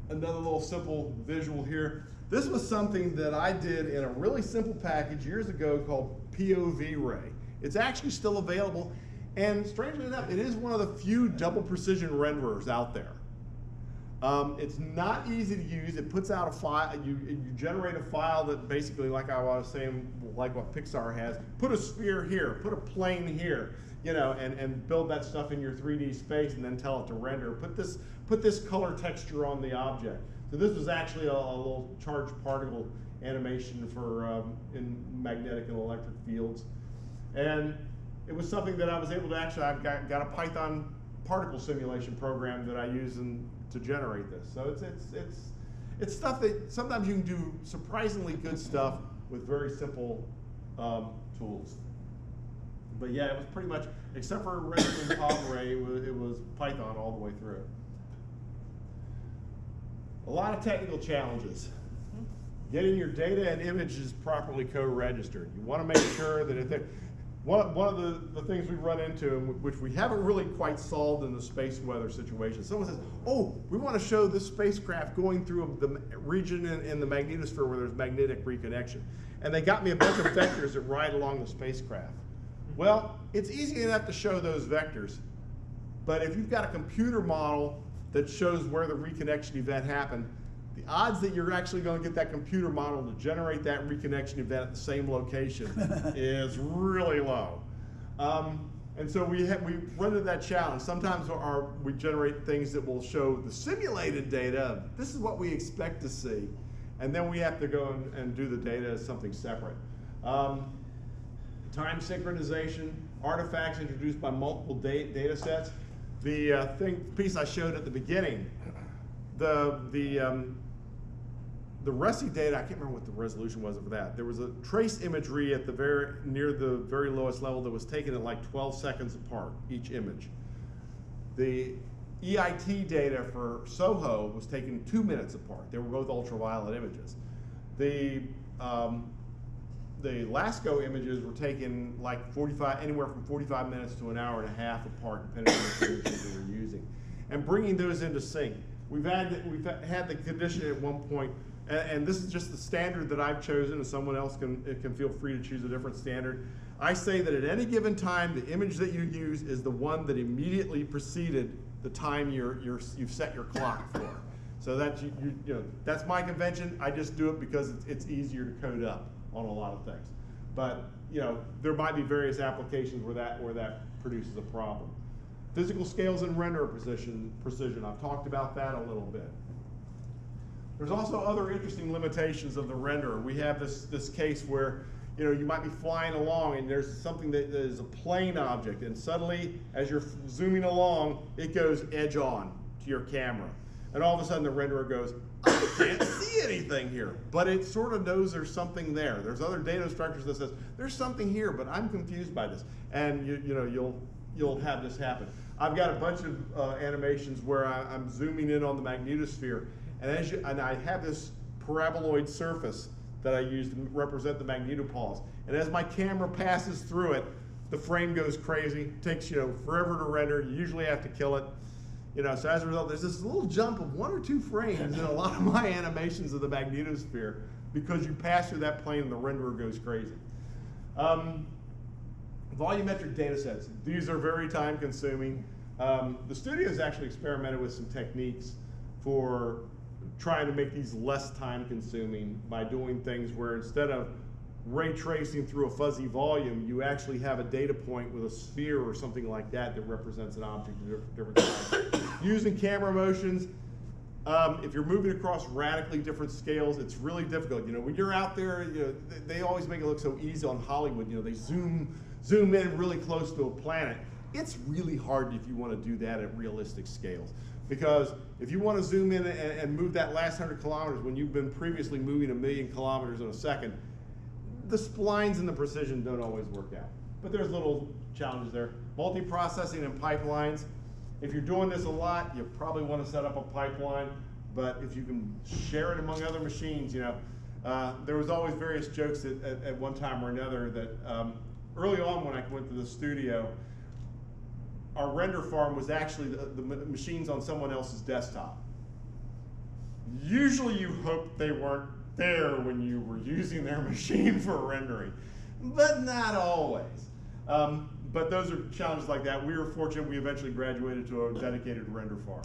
Another little simple visual here. This was something that I did in a really simple package years ago called POV Ray. It's actually still available, and strangely enough, it is one of the few double precision renderers out there. Um, it's not easy to use. It puts out a file. You, you generate a file that basically, like I was saying, like what Pixar has. Put a sphere here. Put a plane here. You know, and, and build that stuff in your 3D space, and then tell it to render. Put this put this color texture on the object. So this was actually a, a little charged particle animation for um, in magnetic and electric fields, and it was something that I was able to actually. I've got, got a Python particle simulation program that I use in, to generate this. So it's it's it's it's stuff that sometimes you can do surprisingly good stuff with very simple um, tools. But yeah, it was pretty much except for rendering POV Ray, it was, it was Python all the way through. A lot of technical challenges. Getting your data and images properly co-registered. You want to make sure that if they, one, one of the, the things we run into, which we haven't really quite solved in the space weather situation, someone says, oh, we want to show this spacecraft going through the region in, in the magnetosphere where there's magnetic reconnection. and they got me a bunch of vectors that ride along the spacecraft. Well, it's easy enough to show those vectors, but if you've got a computer model that shows where the reconnection event happened, the odds that you're actually going to get that computer model to generate that reconnection event at the same location is really low. Um, and so we have, we run into that challenge. Sometimes our, we generate things that will show the simulated data. This is what we expect to see. And then we have to go and, and do the data as something separate. Um, time synchronization, artifacts introduced by multiple da- data sets. The uh, thing piece I showed at the beginning, the the um, the RHESSI data, I can't remember what the resolution was of that. There was a TRACE imagery at the very near the very lowest level that was taken at like 12 seconds apart each image. The EIT data for SOHO was taken two minutes apart. They were both ultraviolet images. The um, the LASCO images were taken like 45, anywhere from 45 minutes to an hour and a half apart, depending on the images they were using. And bringing those into sync. We've had, we've had the condition at one point, and, and this is just the standard that I've chosen, and someone else can, can feel free to choose a different standard. I say that at any given time, the image that you use is the one that immediately preceded the time you're, you're, you've set your clock for. So that's, you, you, you know, that's my convention. I just do it because it's, it's easier to code up on a lot of things. But, you know, there might be various applications where that, where that produces a problem. Physical scales and render precision, precision. I've talked about that a little bit. There's also other interesting limitations of the renderer. We have this, this case where, you know, you might be flying along and there's something that is a plane object and suddenly as you're zooming along, it goes edge on to your camera. And all of a sudden the renderer goes, I can't see anything here. But it sort of knows there's something there. There's other data structures that says, there's something here, but I'm confused by this. And you, you know, you'll, you'll have this happen. I've got a bunch of uh, animations where I, I'm zooming in on the magnetosphere, and as you, and I have this paraboloid surface that I use to represent the magnetopause. And as my camera passes through it, the frame goes crazy. takes you know forever to render. You usually have to kill it. You know, so as a result, there's this little jump of one or two frames in a lot of my animations of the magnetosphere because you pass through that plane and the renderer goes crazy. Um, volumetric data sets. These are very time consuming. Um, the studio has actually experimented with some techniques for trying to make these less time consuming by doing things where instead of ray tracing through a fuzzy volume, you actually have a data point with a sphere or something like that that represents an object different. Using camera motions, um, if you're moving across radically different scales, it's really difficult. You know, when you're out there, you know, they, they always make it look so easy on Hollywood. You know, they zoom zoom in really close to a planet. It's really hard if you want to do that at realistic scales. Because if you want to zoom in and, and move that last hundred kilometers when you've been previously moving a million kilometers in a second, the splines and the precision don't always work out. But there's little challenges there. Multiprocessing and pipelines. If you're doing this a lot, you probably want to set up a pipeline. But if you can share it among other machines, you know, uh, there was always various jokes at, at, at one time or another that um, early on when I went to the studio, our render farm was actually the, the machines on someone else's desktop. Usually you hope they weren't there when you were using their machine for rendering, but not always. Um, but those are challenges like that. We were fortunate we eventually graduated to a dedicated render farm.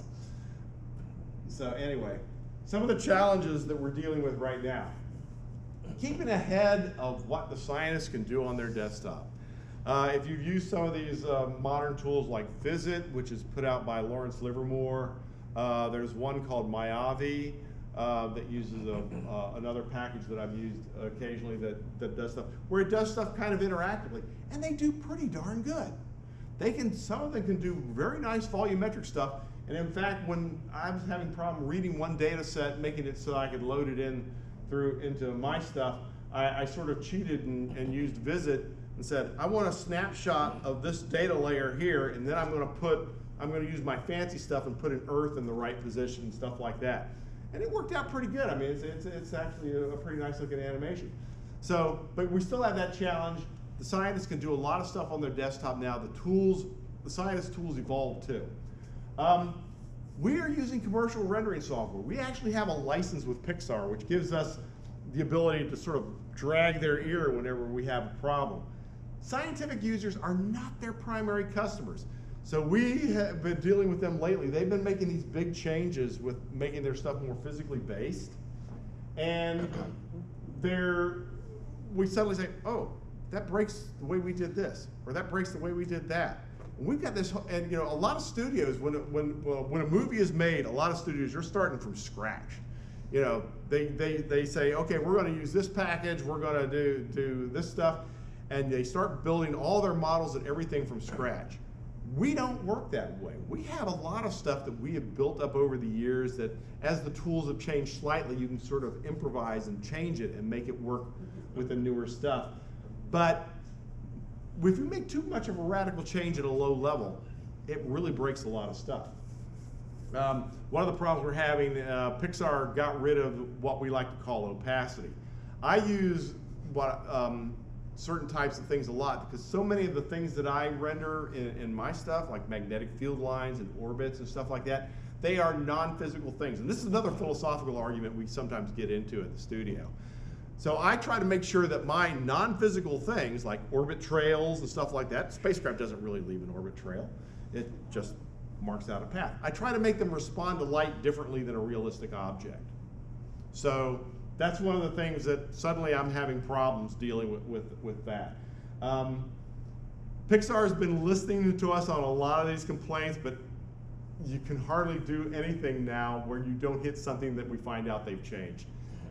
So anyway, some of the challenges that we're dealing with right now. Keeping ahead of what the scientists can do on their desktop. Uh, if you've used some of these uh, modern tools like VisIt, which is put out by Lawrence Livermore, uh, there's one called Mayavi uh, that uses a, uh, another package that I've used occasionally that, that does stuff, where it does stuff kind of interactively, and they do pretty darn good. They can, some of them can do very nice volumetric stuff, and in fact, when I was having problem reading one data set, making it so I could load it in through into my stuff, I, I sort of cheated and, and used VisIt and said, I want a snapshot of this data layer here, and then I'm going to put, I'm to use my fancy stuff and put an Earth in the right position and stuff like that. And it worked out pretty good. I mean, it's, it's, it's actually a, a pretty nice looking animation. So, but we still have that challenge. The scientists can do a lot of stuff on their desktop now. The tools, the scientist tools evolved too. Um, we are using commercial rendering software. We actually have a license with Pixar, which gives us the ability to sort of drag their ear whenever we have a problem. Scientific users are not their primary customers. So we have been dealing with them lately. They've been making these big changes with making their stuff more physically based. And they're, we suddenly say, oh, that breaks the way we did this, or that breaks the way we did that. And we've got this, and you know, a lot of studios, when, when, well, when a movie is made, a lot of studios, you're starting from scratch. You know, they, they, they say, okay, we're gonna use this package, we're gonna do, do this stuff, and they start building all their models and everything from scratch. We don't work that way. We have a lot of stuff that we have built up over the years that as the tools have changed slightly, you can sort of improvise and change it and make it work with the newer stuff. But if you make too much of a radical change at a low level, it really breaks a lot of stuff. Um, one of the problems we're having, uh, Pixar got rid of what we like to call opacity. I use what um, certain types of things a lot because so many of the things that I render in, in my stuff, like magnetic field lines and orbits and stuff like that, they are non-physical things. And this is another philosophical argument we sometimes get into at the studio. So I try to make sure that my non-physical things, like orbit trails and stuff like that, spacecraft doesn't really leave an orbit trail. It just marks out a path. I try to make them respond to light differently than a realistic object. So that's one of the things that suddenly I'm having problems dealing with, with, with that. Um, Pixar has been listening to us on a lot of these complaints, but you can hardly do anything now where you don't hit something that we find out they've changed.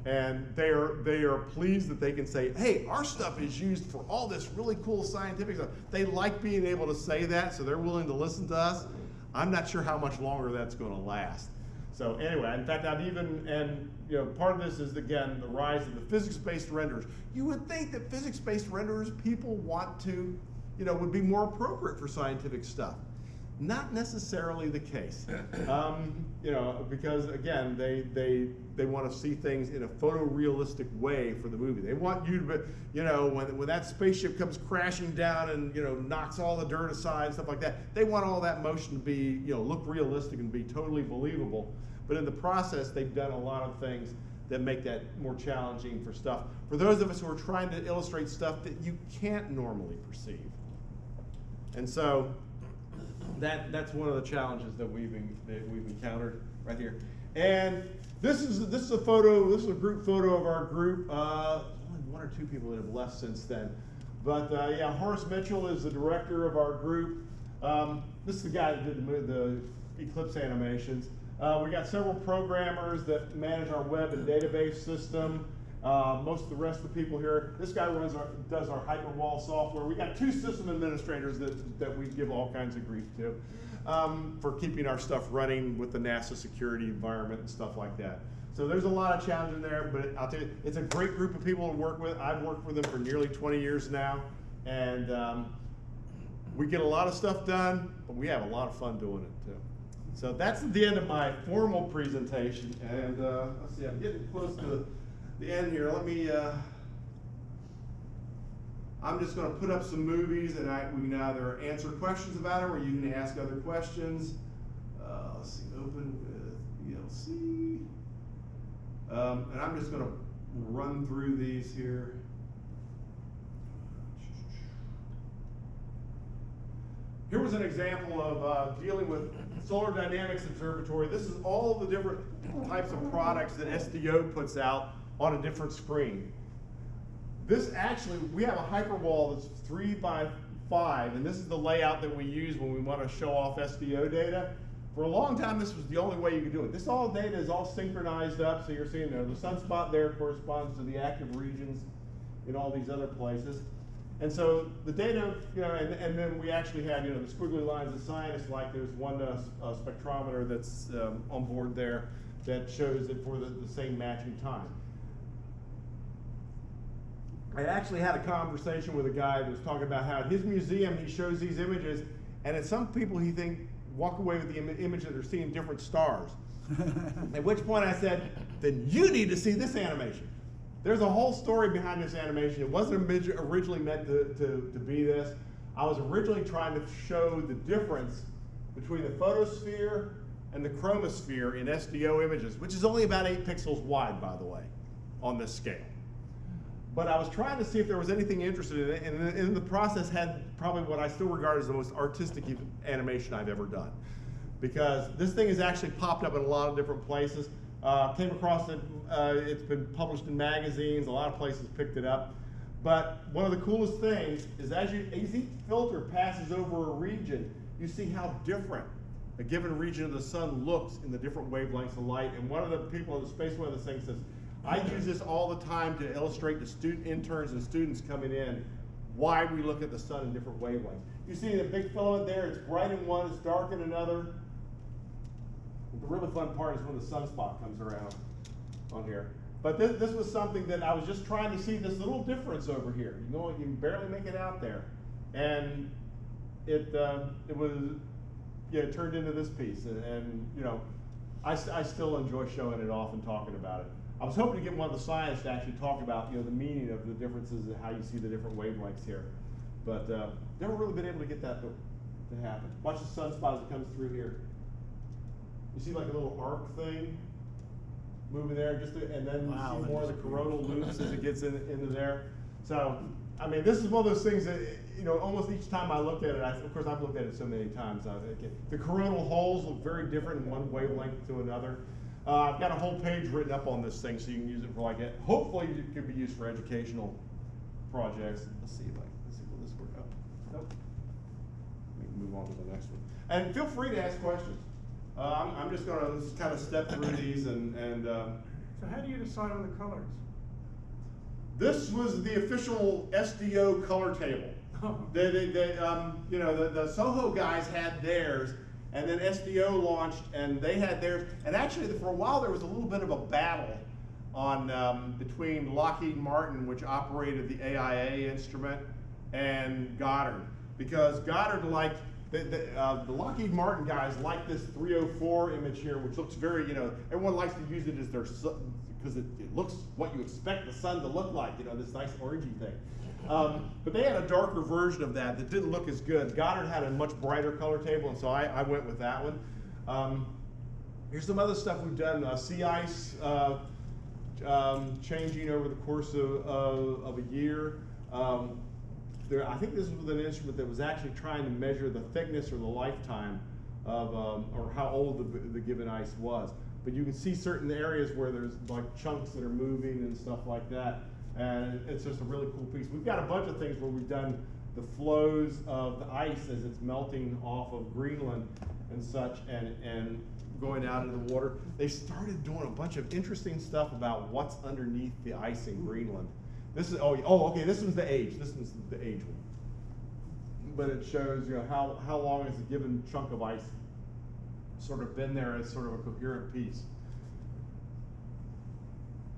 And they are, they are pleased that they can say, hey, our stuff is used for all this really cool scientific stuff. They like being able to say that, so they're willing to listen to us. I'm not sure how much longer that's going to last. So anyway, in fact, I've even, and you know, part of this is again the rise of the physics-based renderers. You would think that physics-based renderers people want to, you know, would be more appropriate for scientific stuff. Not necessarily the case, um, you know, because again, they they they want to see things in a photorealistic way for the movie. They want you to, you know, when when that spaceship comes crashing down and you know knocks all the dirt aside and stuff like that. They want all that motion to be, you know, look realistic and be totally believable. But in the process, they've done a lot of things that make that more challenging for stuff. For those of us who are trying to illustrate stuff that you can't normally perceive. And so that that's one of the challenges that we've that we've encountered right here. And this is this is a photo. This is a group photo of our group. Uh, only one or two people that have left since then. But uh, yeah, Horace Mitchell is the director of our group. Um, this is the guy that did the, the Eclipse animations. Uh, we got several programmers that manage our web and database system. Uh, most of the rest of the people here, this guy runs our, does our Hyperwall software. We got two system administrators that, that we give all kinds of grief to um, for keeping our stuff running with the NASA security environment and stuff like that. So there's a lot of challenge in there, but I'll tell you, it's a great group of people to work with. I've worked with them for nearly 20 years now, and um, we get a lot of stuff done, but we have a lot of fun doing it too. So that's the end of my formal presentation, and uh, let's see, I'm getting close to the end here. Let me. Uh, I'm just going to put up some movies, and I, we can either answer questions about them, or you can ask other questions. Uh, let's see, open with VLC, um, and I'm just going to run through these here. Here was an example of uh, dealing with Solar Dynamics Observatory. This is all the different types of products that SDO puts out on a different screen. This actually, we have a hyperwall that's three by five, and this is the layout that we use when we want to show off SDO data. For a long time, this was the only way you could do it. This all data is all synchronized up, so you're seeing there, the sunspot there corresponds to the active regions in all these other places. And so the data, you know, and, and then we actually have, you know, the squiggly lines of science, like there's one uh, uh, spectrometer that's um, on board there that shows it for the, the same matching time. I actually had a conversation with a guy that was talking about how at his museum he shows these images, and at some people he think walk away with the Im- image that they're seeing different stars. At which point I said, then you need to see this animation. There's a whole story behind this animation. It wasn't orig- originally meant to, to, to be this. I was originally trying to show the difference between the photosphere and the chromosphere in SDO images, which is only about eight pixels wide, by the way, on this scale. But I was trying to see if there was anything interested in it, and in- in the process had probably what I still regard as the most artistic animation I've ever done. Because this thing has actually popped up in a lot of different places. Uh, came across it, uh, it's been published in magazines, a lot of places picked it up. But one of the coolest things is as you, as each filter passes over a region, you see how different a given region of the sun looks in the different wavelengths of light. And one of the people at the Space one of Weather thing says, I use this all the time to illustrate to student interns and students coming in why we look at the sun in different wavelengths. You see the big filament there, it's bright in one, it's dark in another. The really fun part is when the sunspot comes around on here. But this, this was something that I was just trying to see this little difference over here. You know, you can barely make it out there. And it, uh, it was, yeah, it turned into this piece. And, and you know, I, I still enjoy showing it off and talking about it. I was hoping to get one of the scientists to actually talk about, you know, the meaning of the differences and how you see the different wavelengths here. But uh, never really been able to get that to, to happen. Watch the sunspot as it comes through here. You see like a little arc thing moving there, just to, and then Wow, you see more of the coronal loops as it gets in, into there. So, I mean, this is one of those things that, you know, almost each time I look at it, I, of course, I've looked at it so many times. I, the coronal holes look very different in one wavelength to another. Uh, I've got a whole page written up on this thing, so you can use it for like it. Hopefully, it could be used for educational projects. Let's see if I, let's see, will this work out? Nope. We can move on to the next one. And feel free to ask questions. Uh, I'm, I'm just gonna kind of step through these and, and, um, So how do you decide on the colors? this was the official SDO color table. They, they, they, um, you know, the, the Soho guys had theirs, and then SDO launched, and they had theirs. And actually, for a while, there was a little bit of a battle on um, between Lockheed Martin, which operated the AIA instrument, and Goddard, because Goddard liked the, the, uh, the Lockheed Martin guys like this 304 image here, which looks very, you know, everyone likes to use it as their because it, it looks what you expect the sun to look like, you know, this nice orangey thing. Um, but they had a darker version of that that didn't look as good. Goddard had a much brighter color table, and so I, I went with that one. Um, here's some other stuff we've done. Uh, sea ice uh, um, changing over the course of, of, of a year. Um, there, I think this was an instrument that was actually trying to measure the thickness or the lifetime of, um, or how old the, the given ice was. But you can see certain areas where there's like chunks that are moving and stuff like that. And it's just a really cool piece. We've got a bunch of things where we've done the flows of the ice as it's melting off of Greenland and such and, and going out into the water. They started doing a bunch of interesting stuff about what's underneath the ice in Greenland. This is, oh, oh, okay, this one's the age. This one's the age one. But it shows, you know, how, how long has a given chunk of ice sort of been there as sort of a coherent piece.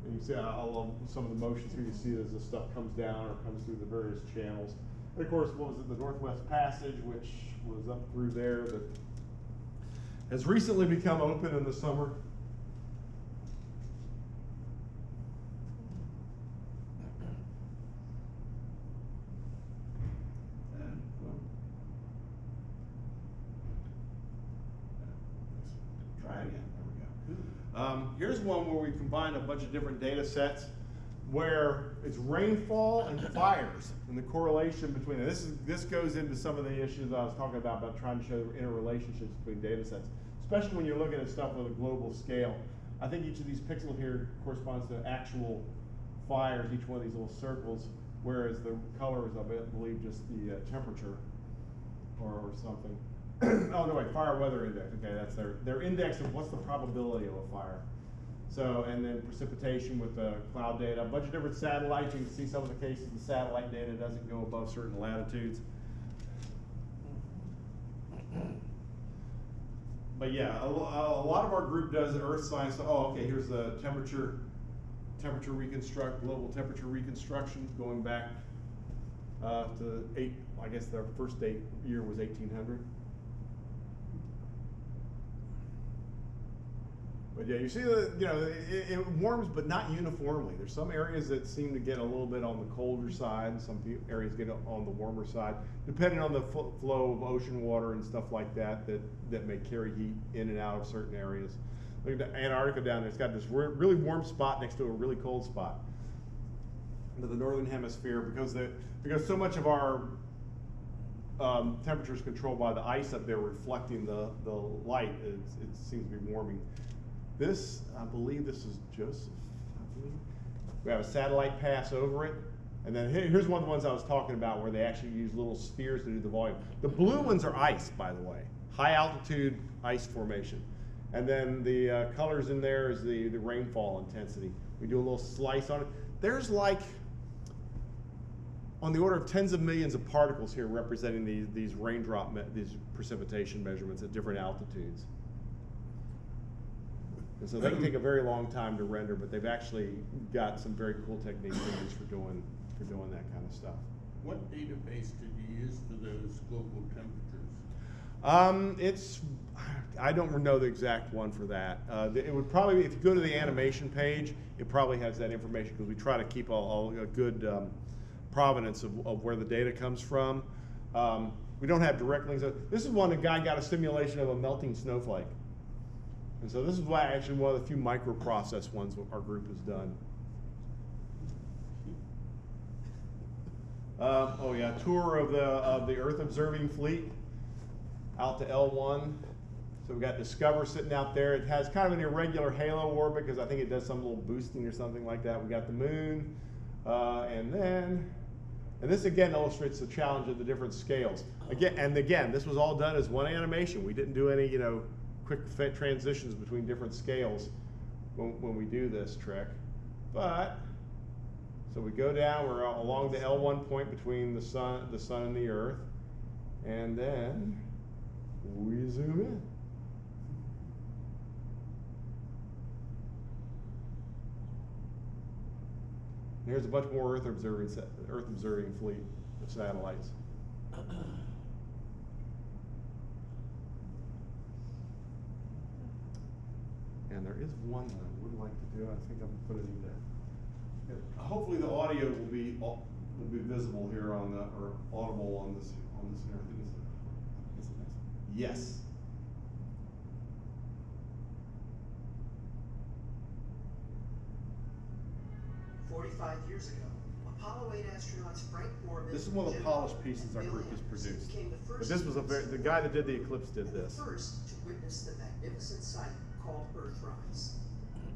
And you see, I I love some of the motions here. You see as the stuff comes down or comes through the various channels. And of course, what was it, the Northwest Passage, which was up through there, that has recently become open in the summer. And, well, Try again, there we go. Um, here's one where we combine a bunch of different data sets where it's rainfall and fires and the correlation between it. This is this goes into some of the issues I was talking about about trying to show interrelationships between data sets, especially when you're looking at stuff with a global scale. I think each of these pixels here corresponds to actual fires, each one of these little circles, whereas the color is, I believe, just the uh, temperature or, or something. oh no, wait, fire weather index. Okay, that's their their index of what's the probability of a fire. So, and then precipitation with the cloud data. A bunch of different satellites. You can see some of the cases the satellite data doesn't go above certain latitudes. But yeah, a, a lot of our group does earth science. Oh, okay, here's the temperature, temperature reconstruct, global temperature reconstruction going back uh, to eight, I guess their first date year was 1800. But yeah, you see the, you know, it, it warms, but not uniformly. There's some areas that seem to get a little bit on the colder side, some areas get on the warmer side, depending on the fl- flow of ocean water and stuff like that, that, that may carry heat in and out of certain areas. Look at Antarctica down there, it's got this re- really warm spot next to a really cold spot. the northern hemisphere because the because so much of our um, temperature is controlled by the ice up there reflecting the, the light. It seems to be warming. This, I believe this is Joseph. We have a satellite pass over it. And then here's one of the ones I was talking about where they actually use little spheres to do the volume. The blue ones are ice, by the way, high altitude ice formation. And then the uh, colors in there is the, the rainfall intensity. We do a little slice on it. There's like, on the order of tens of millions of particles here representing these, these raindrop, these precipitation measurements at different altitudes. And so they can take a very long time to render, but they've actually got some very cool techniques for doing, for doing that kind of stuff. What database did you use for those global temperatures? Um, it's, I don't know the exact one for that. Uh, it would probably, if you go to the animation page, it probably has that information because we try to keep all, a a good um, provenance of, of where the data comes from. Um, we don't have direct links. This is one, a guy got a simulation of a melting snowflake. And so this is why actually one of the few microprocess ones our group has done. Um, oh yeah, tour of the, of the Earth observing fleet out to L1. So we've got DSCOVR sitting out there. It has kind of an irregular halo orbit because I think it does some little boosting or something like that. We got the moon, uh, and then, and this again illustrates the challenge of the different scales. Again, and again, this was all done as one animation. We didn't do any, you know, quick transitions between different scales when, when we do this trick. But so we go down. We're along the L1 point between the sun, the sun and the Earth, and then we zoom in. And Here's a bunch more Earth observing Earth observing fleet of satellites. And there is one that I would like to do. I think I'm gonna put it in there. Hopefully the audio will be will be visible here on the or audible on this on this and everything. Is it- is it next? Yes. Forty-five years ago, Apollo 8 astronauts Frank Borman. This is one of the polished pieces our group has produced. But this was a very the guy that did the eclipse did this. The first to witness the magnificent sight called Earthrise.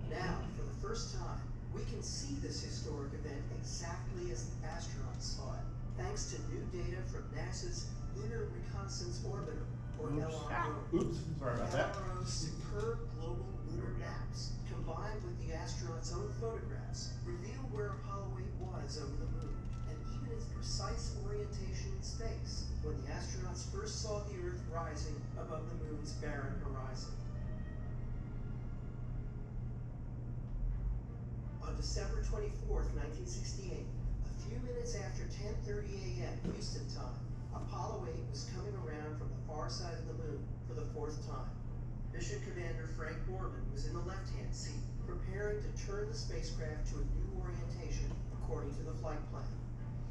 Now, for the first time, we can see this historic event exactly as the astronauts saw it, thanks to new data from NASA's Lunar Reconnaissance Orbiter, or Oops. LRO. Ah, oops, sorry about that. LRO's superb global lunar maps, combined with the astronauts' own photographs, reveal where Apollo 8 was over the moon, and even its precise orientation in space when the astronauts first saw the Earth rising above the moon's barren horizon. On December 24th, 1968, a few minutes after 10:30 a.m. Houston time, Apollo 8 was coming around from the far side of the moon for the fourth time. Mission Commander Frank Borman was in the left-hand seat, preparing to turn the spacecraft to a new orientation according to the flight plan.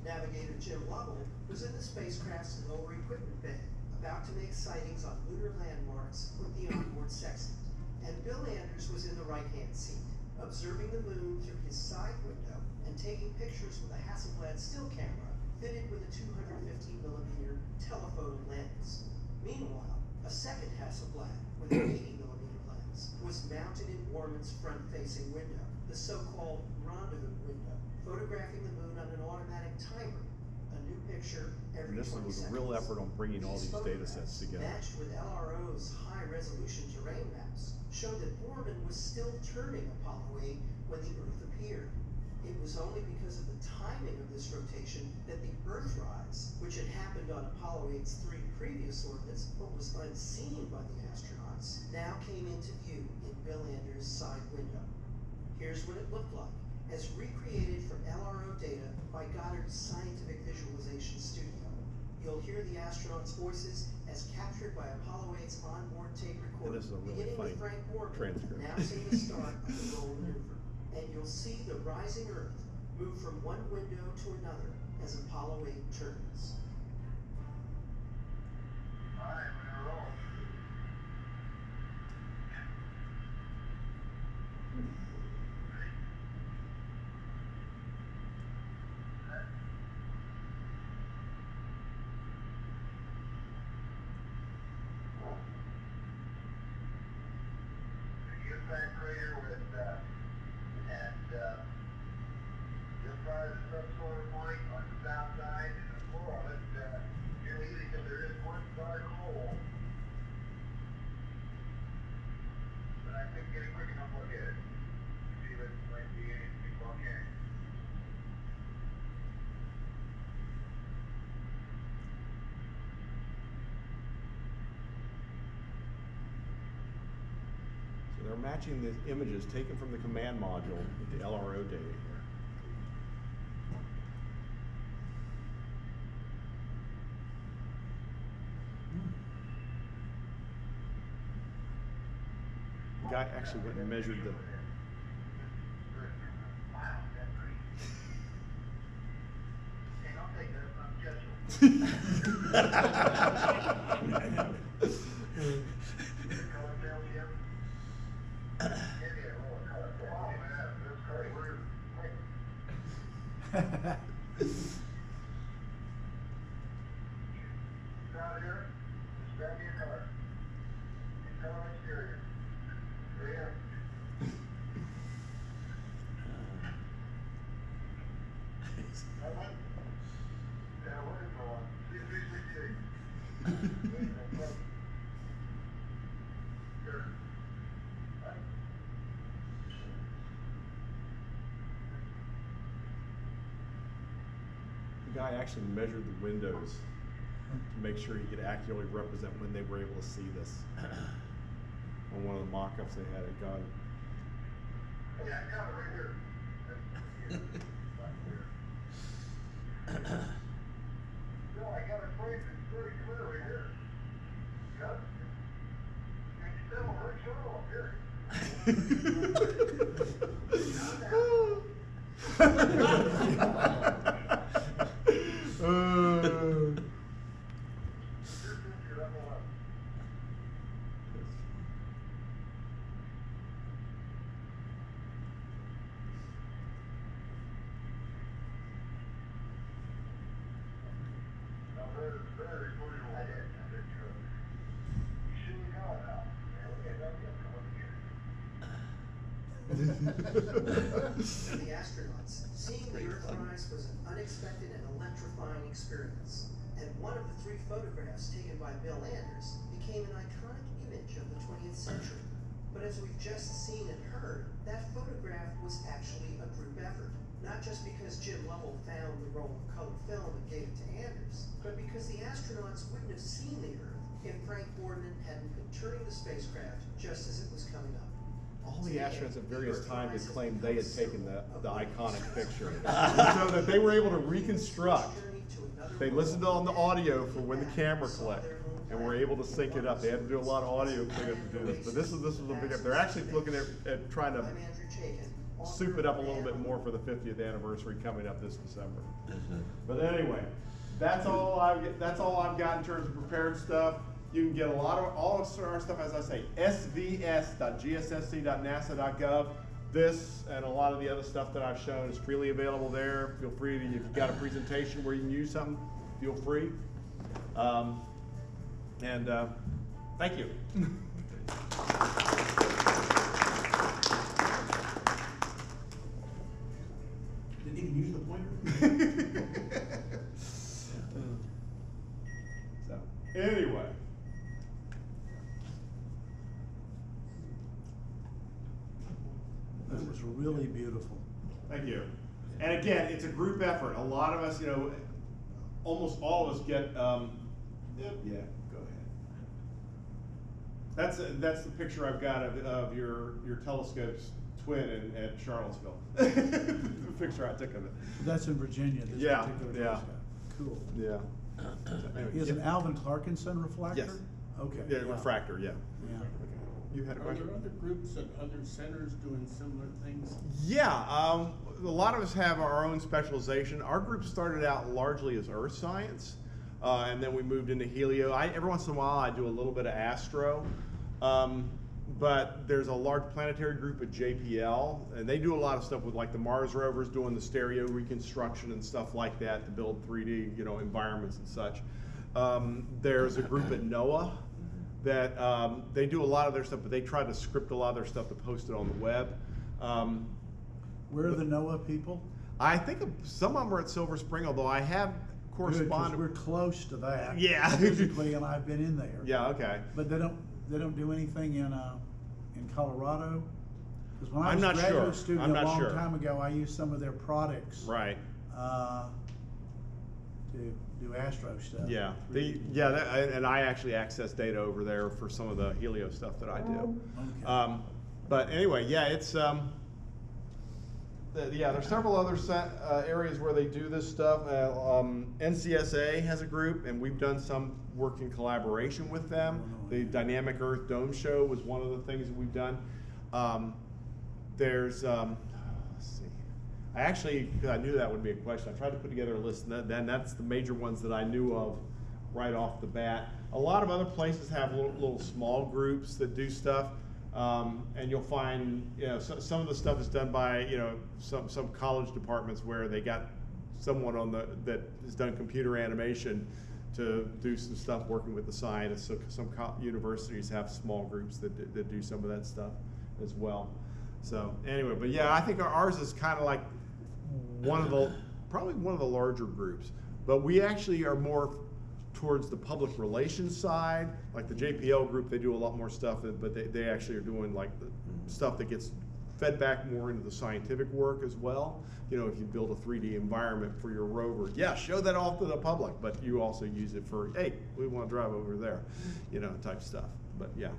Navigator Jim Lovell was in the spacecraft's lower equipment bay, about to make sightings on lunar landmarks with the onboard sextant. And Bill Anders was in the right-hand seat, observing the moon through his side window and taking pictures with a Hasselblad still camera fitted with a 250 millimeter telephoto lens. Meanwhile, a second Hasselblad with an 80 millimeter lens was mounted in Borman's front-facing window, the so-called rendezvous window, photographing the moon on an automatic timer. A new picture every And this 20 was a real effort on bringing all these data sets together. Matched with LRO's high-resolution terrain maps, showed that Borman was still turning Apollo 8 when the Earth appeared. It was only because of the timing of this rotation that the Earthrise, which had happened on Apollo 8's three previous orbits but was unseen by the astronauts, now came into view in Bill Anders' side window. Here's what it looked like, as recreated from LRO data by Goddard's Scientific Visualization Studio. You'll hear the astronauts' voices as captured by Apollo 8's onboard tape recorder, this is a really beginning funny with Frank Borman, transcript. announcing the start of the roll maneuver. And you'll see the rising Earth move from one window to another as Apollo 8 turns. impact crater with, uh, and, uh, just by the subsolar point on the south side and the floor of it, uh, you're leaving, because there is one dark hole. But I couldn't get a quick enough look at it, to see if it might be anything volcanic. So they're matching the images taken from the command module with the LRO data here. The guy actually went and measured the. Wow, that's great. Hey, I'll take that, I'm Color film, Jim? Give me a roll of color. Wow, man, that's great. We're, Out here, just grab me a color. Any color exterior. Yeah. That one? Yeah, what is the one? See, three sixty-eight. Sure. Right. The guy actually measured the windows to make sure he could accurately represent when they were able to see this. On one of the mock-ups they had it gone. Yeah, I got it right here. you know that. Because the astronauts wouldn't have seen the Earth if Frank Borman hadn't been turning the spacecraft just as it was coming up. All the astronauts at various times had claimed they had taken the, the iconic picture. So that they were able to reconstruct. They listened on the audio for when the camera clicked and were able to sync it up. They had to do a lot of audio cleanup to do this, but this is, this is a big, they're actually looking at, at trying to I'm Andrew Chaikin. soup it up a little bit more for the fiftieth anniversary coming up this December. Mm-hmm. But anyway, that's all I've, that's all I've got in terms of prepared stuff. You can get a lot of, all of our stuff, as I say, svs.gsfc.nasa.gov. This and a lot of the other stuff that I've shown is freely available there. Feel free to, if you've got a presentation where you can use something, feel free. Um, and, uh, thank you. Didn't even use the pointer? So, anyway. That was really beautiful. Thank you. And again, it's a group effort. A lot of us, you know, almost all of us get, um, yeah, yeah, go ahead. That's, that's the picture I've got of, of your, your telescope's twin in, at Charlottesville. The picture I took of it. That's in Virginia, this Yeah, particular yeah. telescope. Cool. Yeah. He has an Alvan Clark and Sons reflector? Yes. Okay. Yeah, refractor, yeah. Yeah. You had a Are question? there other groups at other centers doing similar things? Yeah, um, a lot of us have our own specialization. Our group started out largely as earth science, uh, and then we moved into helio. I, every once in a while, I do a little bit of astro, um, but there's a large planetary group at JPL, and they do a lot of stuff with like the Mars rovers doing the stereo reconstruction and stuff like that to build 3D, you know, environments and such. Um, there's a group at NOAA that um, they do a lot of their stuff, but they try to script a lot of their stuff to post it on the web. Um, Where are the NOAA people? I think some of them are at Silver Spring, although I have Good, 'cause corresponded. We're close to that. Yeah. Physically, and I've been in there. Yeah, okay. But they don't, they don't do anything in, uh, in Colorado? Because when I I'm was a not sure. graduate student I'm a not long sure. time ago, I used some of their products. Right. Uh, to do astro stuff. Yeah. The, yeah, that, I- and I actually access data over there for some of the Helio stuff that I do. Okay. Um, but anyway, yeah, it's, um, the- yeah, there's several other uh, areas where they do this stuff. Uh, um, NCSA has a group, and we've done some work in collaboration with them. The Dynamic Earth Dome Show was one of the things that we've done. Um, there's, um, let's see. I actually, I knew that would be a question, I tried to put together a list, and that- then that's the major ones that I knew of right off the bat. A lot of other places have little, little small groups that do stuff. Um, and you'll find, you know, so, some of the stuff is done by, you know, some, some college departments where they got someone on the, that has done computer animation to do some stuff working with the scientists. So some universities have small groups that, do- that do some of that stuff as well. So anyway, but yeah, I think our- ours is kind of like one of the, probably one of the larger groups. But we actually are more towards the public relations side, like the JPL group, they do a lot more stuff, but they, they actually are doing like the mm-hmm. stuff that gets fed back more into the scientific work as well. You know, if you build a 3D environment for your rover, yeah, show that off to the public, but you also use it for, hey, we want to drive over there, mm-hmm. you know, type stuff. But yeah.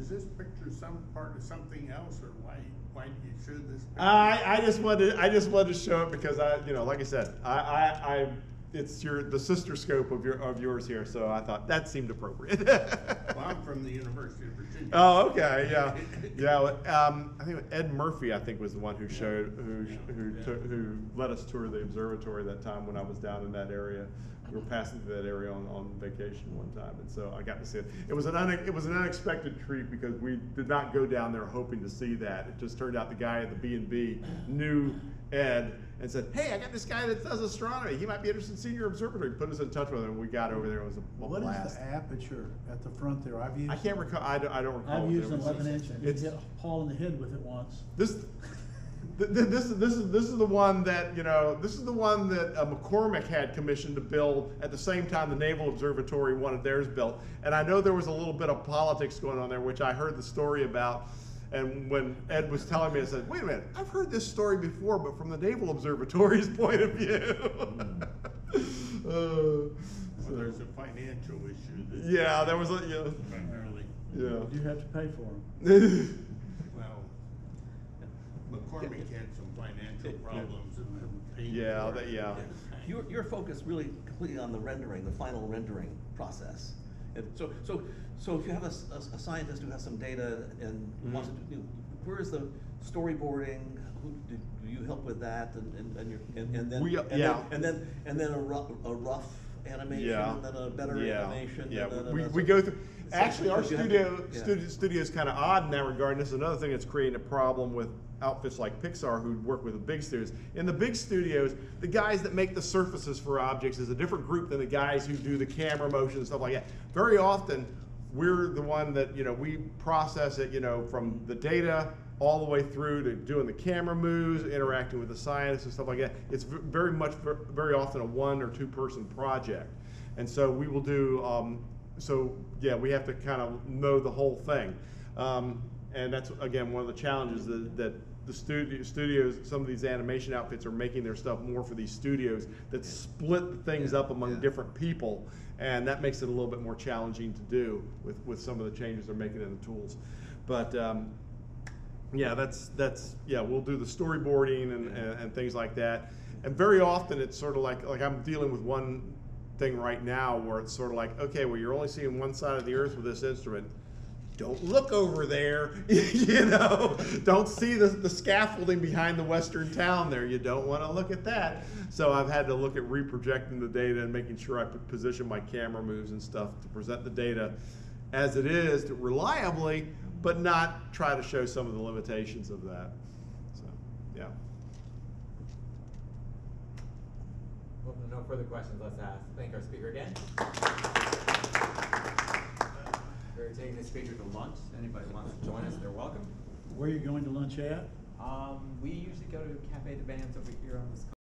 Is this picture some part of something else, or why, why do you show this? picture? I, I just wanted I just wanted to show it because I you know like I said I, I, I it's your the sister scope of your of yours here so I thought that seemed appropriate. Well, I'm from the University of Virginia. oh okay yeah yeah um, I think Ed Murphy I think was the one who showed who who took, who let us tour the observatory that time when I was down in that area. We were passing through that area on, on vacation one time, and so I got to see it. It was an une- it was an unexpected treat because we did not go down there hoping to see that. It just turned out the guy at the B and B knew Ed and said, "Hey, I got this guy that does astronomy. He might be interested in seeing your observatory." Put us in touch with him. We got over there. It was a, a What is the aperture at the front there? I've used. I can't recall. I don't, I don't recall. I've used an eleven inch and It's- hit Paul in the head with it once. This, th- th- this, is- this is this is the one that you know. This is the one that uh, McCormick had commissioned to build at the same time the Naval Observatory wanted theirs built. And I know there was a little bit of politics going on there, which I heard the story about. And when Ed was telling me, I said, "Wait a minute, I've heard this story before, but from the Naval Observatory's point of view." Uh, Well, there's a financial issue that. yeah, there was a yeah, Primarily, yeah. You have to pay for them. well, McCormick had some financial problems and then paid. Yeah, for that- it. yeah. Your, your focus really completely on the rendering, the final rendering process. And so, so, so if you have a scientist who has some data and mm-hmm. wants to, do- you know, where is the storyboarding? Who, do, do you help with that and, and, and your, and, and then? We- uh, and then- yeah. And then, and then a rough, a rough animation, Yeah. and then a better yeah. animation. Yeah, and then we, a- we go through. Actually, our because you have studio to- yeah. studio studio is kind of odd in that regard. And this is another thing that's creating a problem with outfits like Pixar who work with the big studios. In the big studios, the guys that make the surfaces for objects is a different group than the guys who do the camera motion and stuff like that. Very often, we're the one that you know we process it, you know, from the data all the way through to doing the camera moves, interacting with the scientists and stuff like that. It's very much, very often a one or two person project. And so we will do, um, so yeah, we have to kind of know the whole thing. Um, and that's, again, one of the challenges that, that the studio, studios, some of these animation outfits are making their stuff more for these studios that split things Yeah, up among yeah. different people. And that makes it a little bit more challenging to do with, with some of the changes they're making in the tools. But, um, yeah, that's that's yeah. We'll do the storyboarding and, and, and things like that. And very often it's sort of like like I'm dealing with one thing right now where it's sort of like okay, well you're only seeing one side of the earth with this instrument. Don't look over there, you know. Don't see the, the scaffolding behind the western town there. You don't want to look at that. So I've had to look at reprojecting the data and making sure I position my camera moves and stuff to present the data as it is to reliably, but not try to show some of the limitations of that. So, yeah. Well, no further questions, let's ask, thank our speaker again. Taking this picture to lunch. Anybody wants to join us, they're welcome. Where are you going to lunch at? Um, we usually go to Cafe de Bands over here on this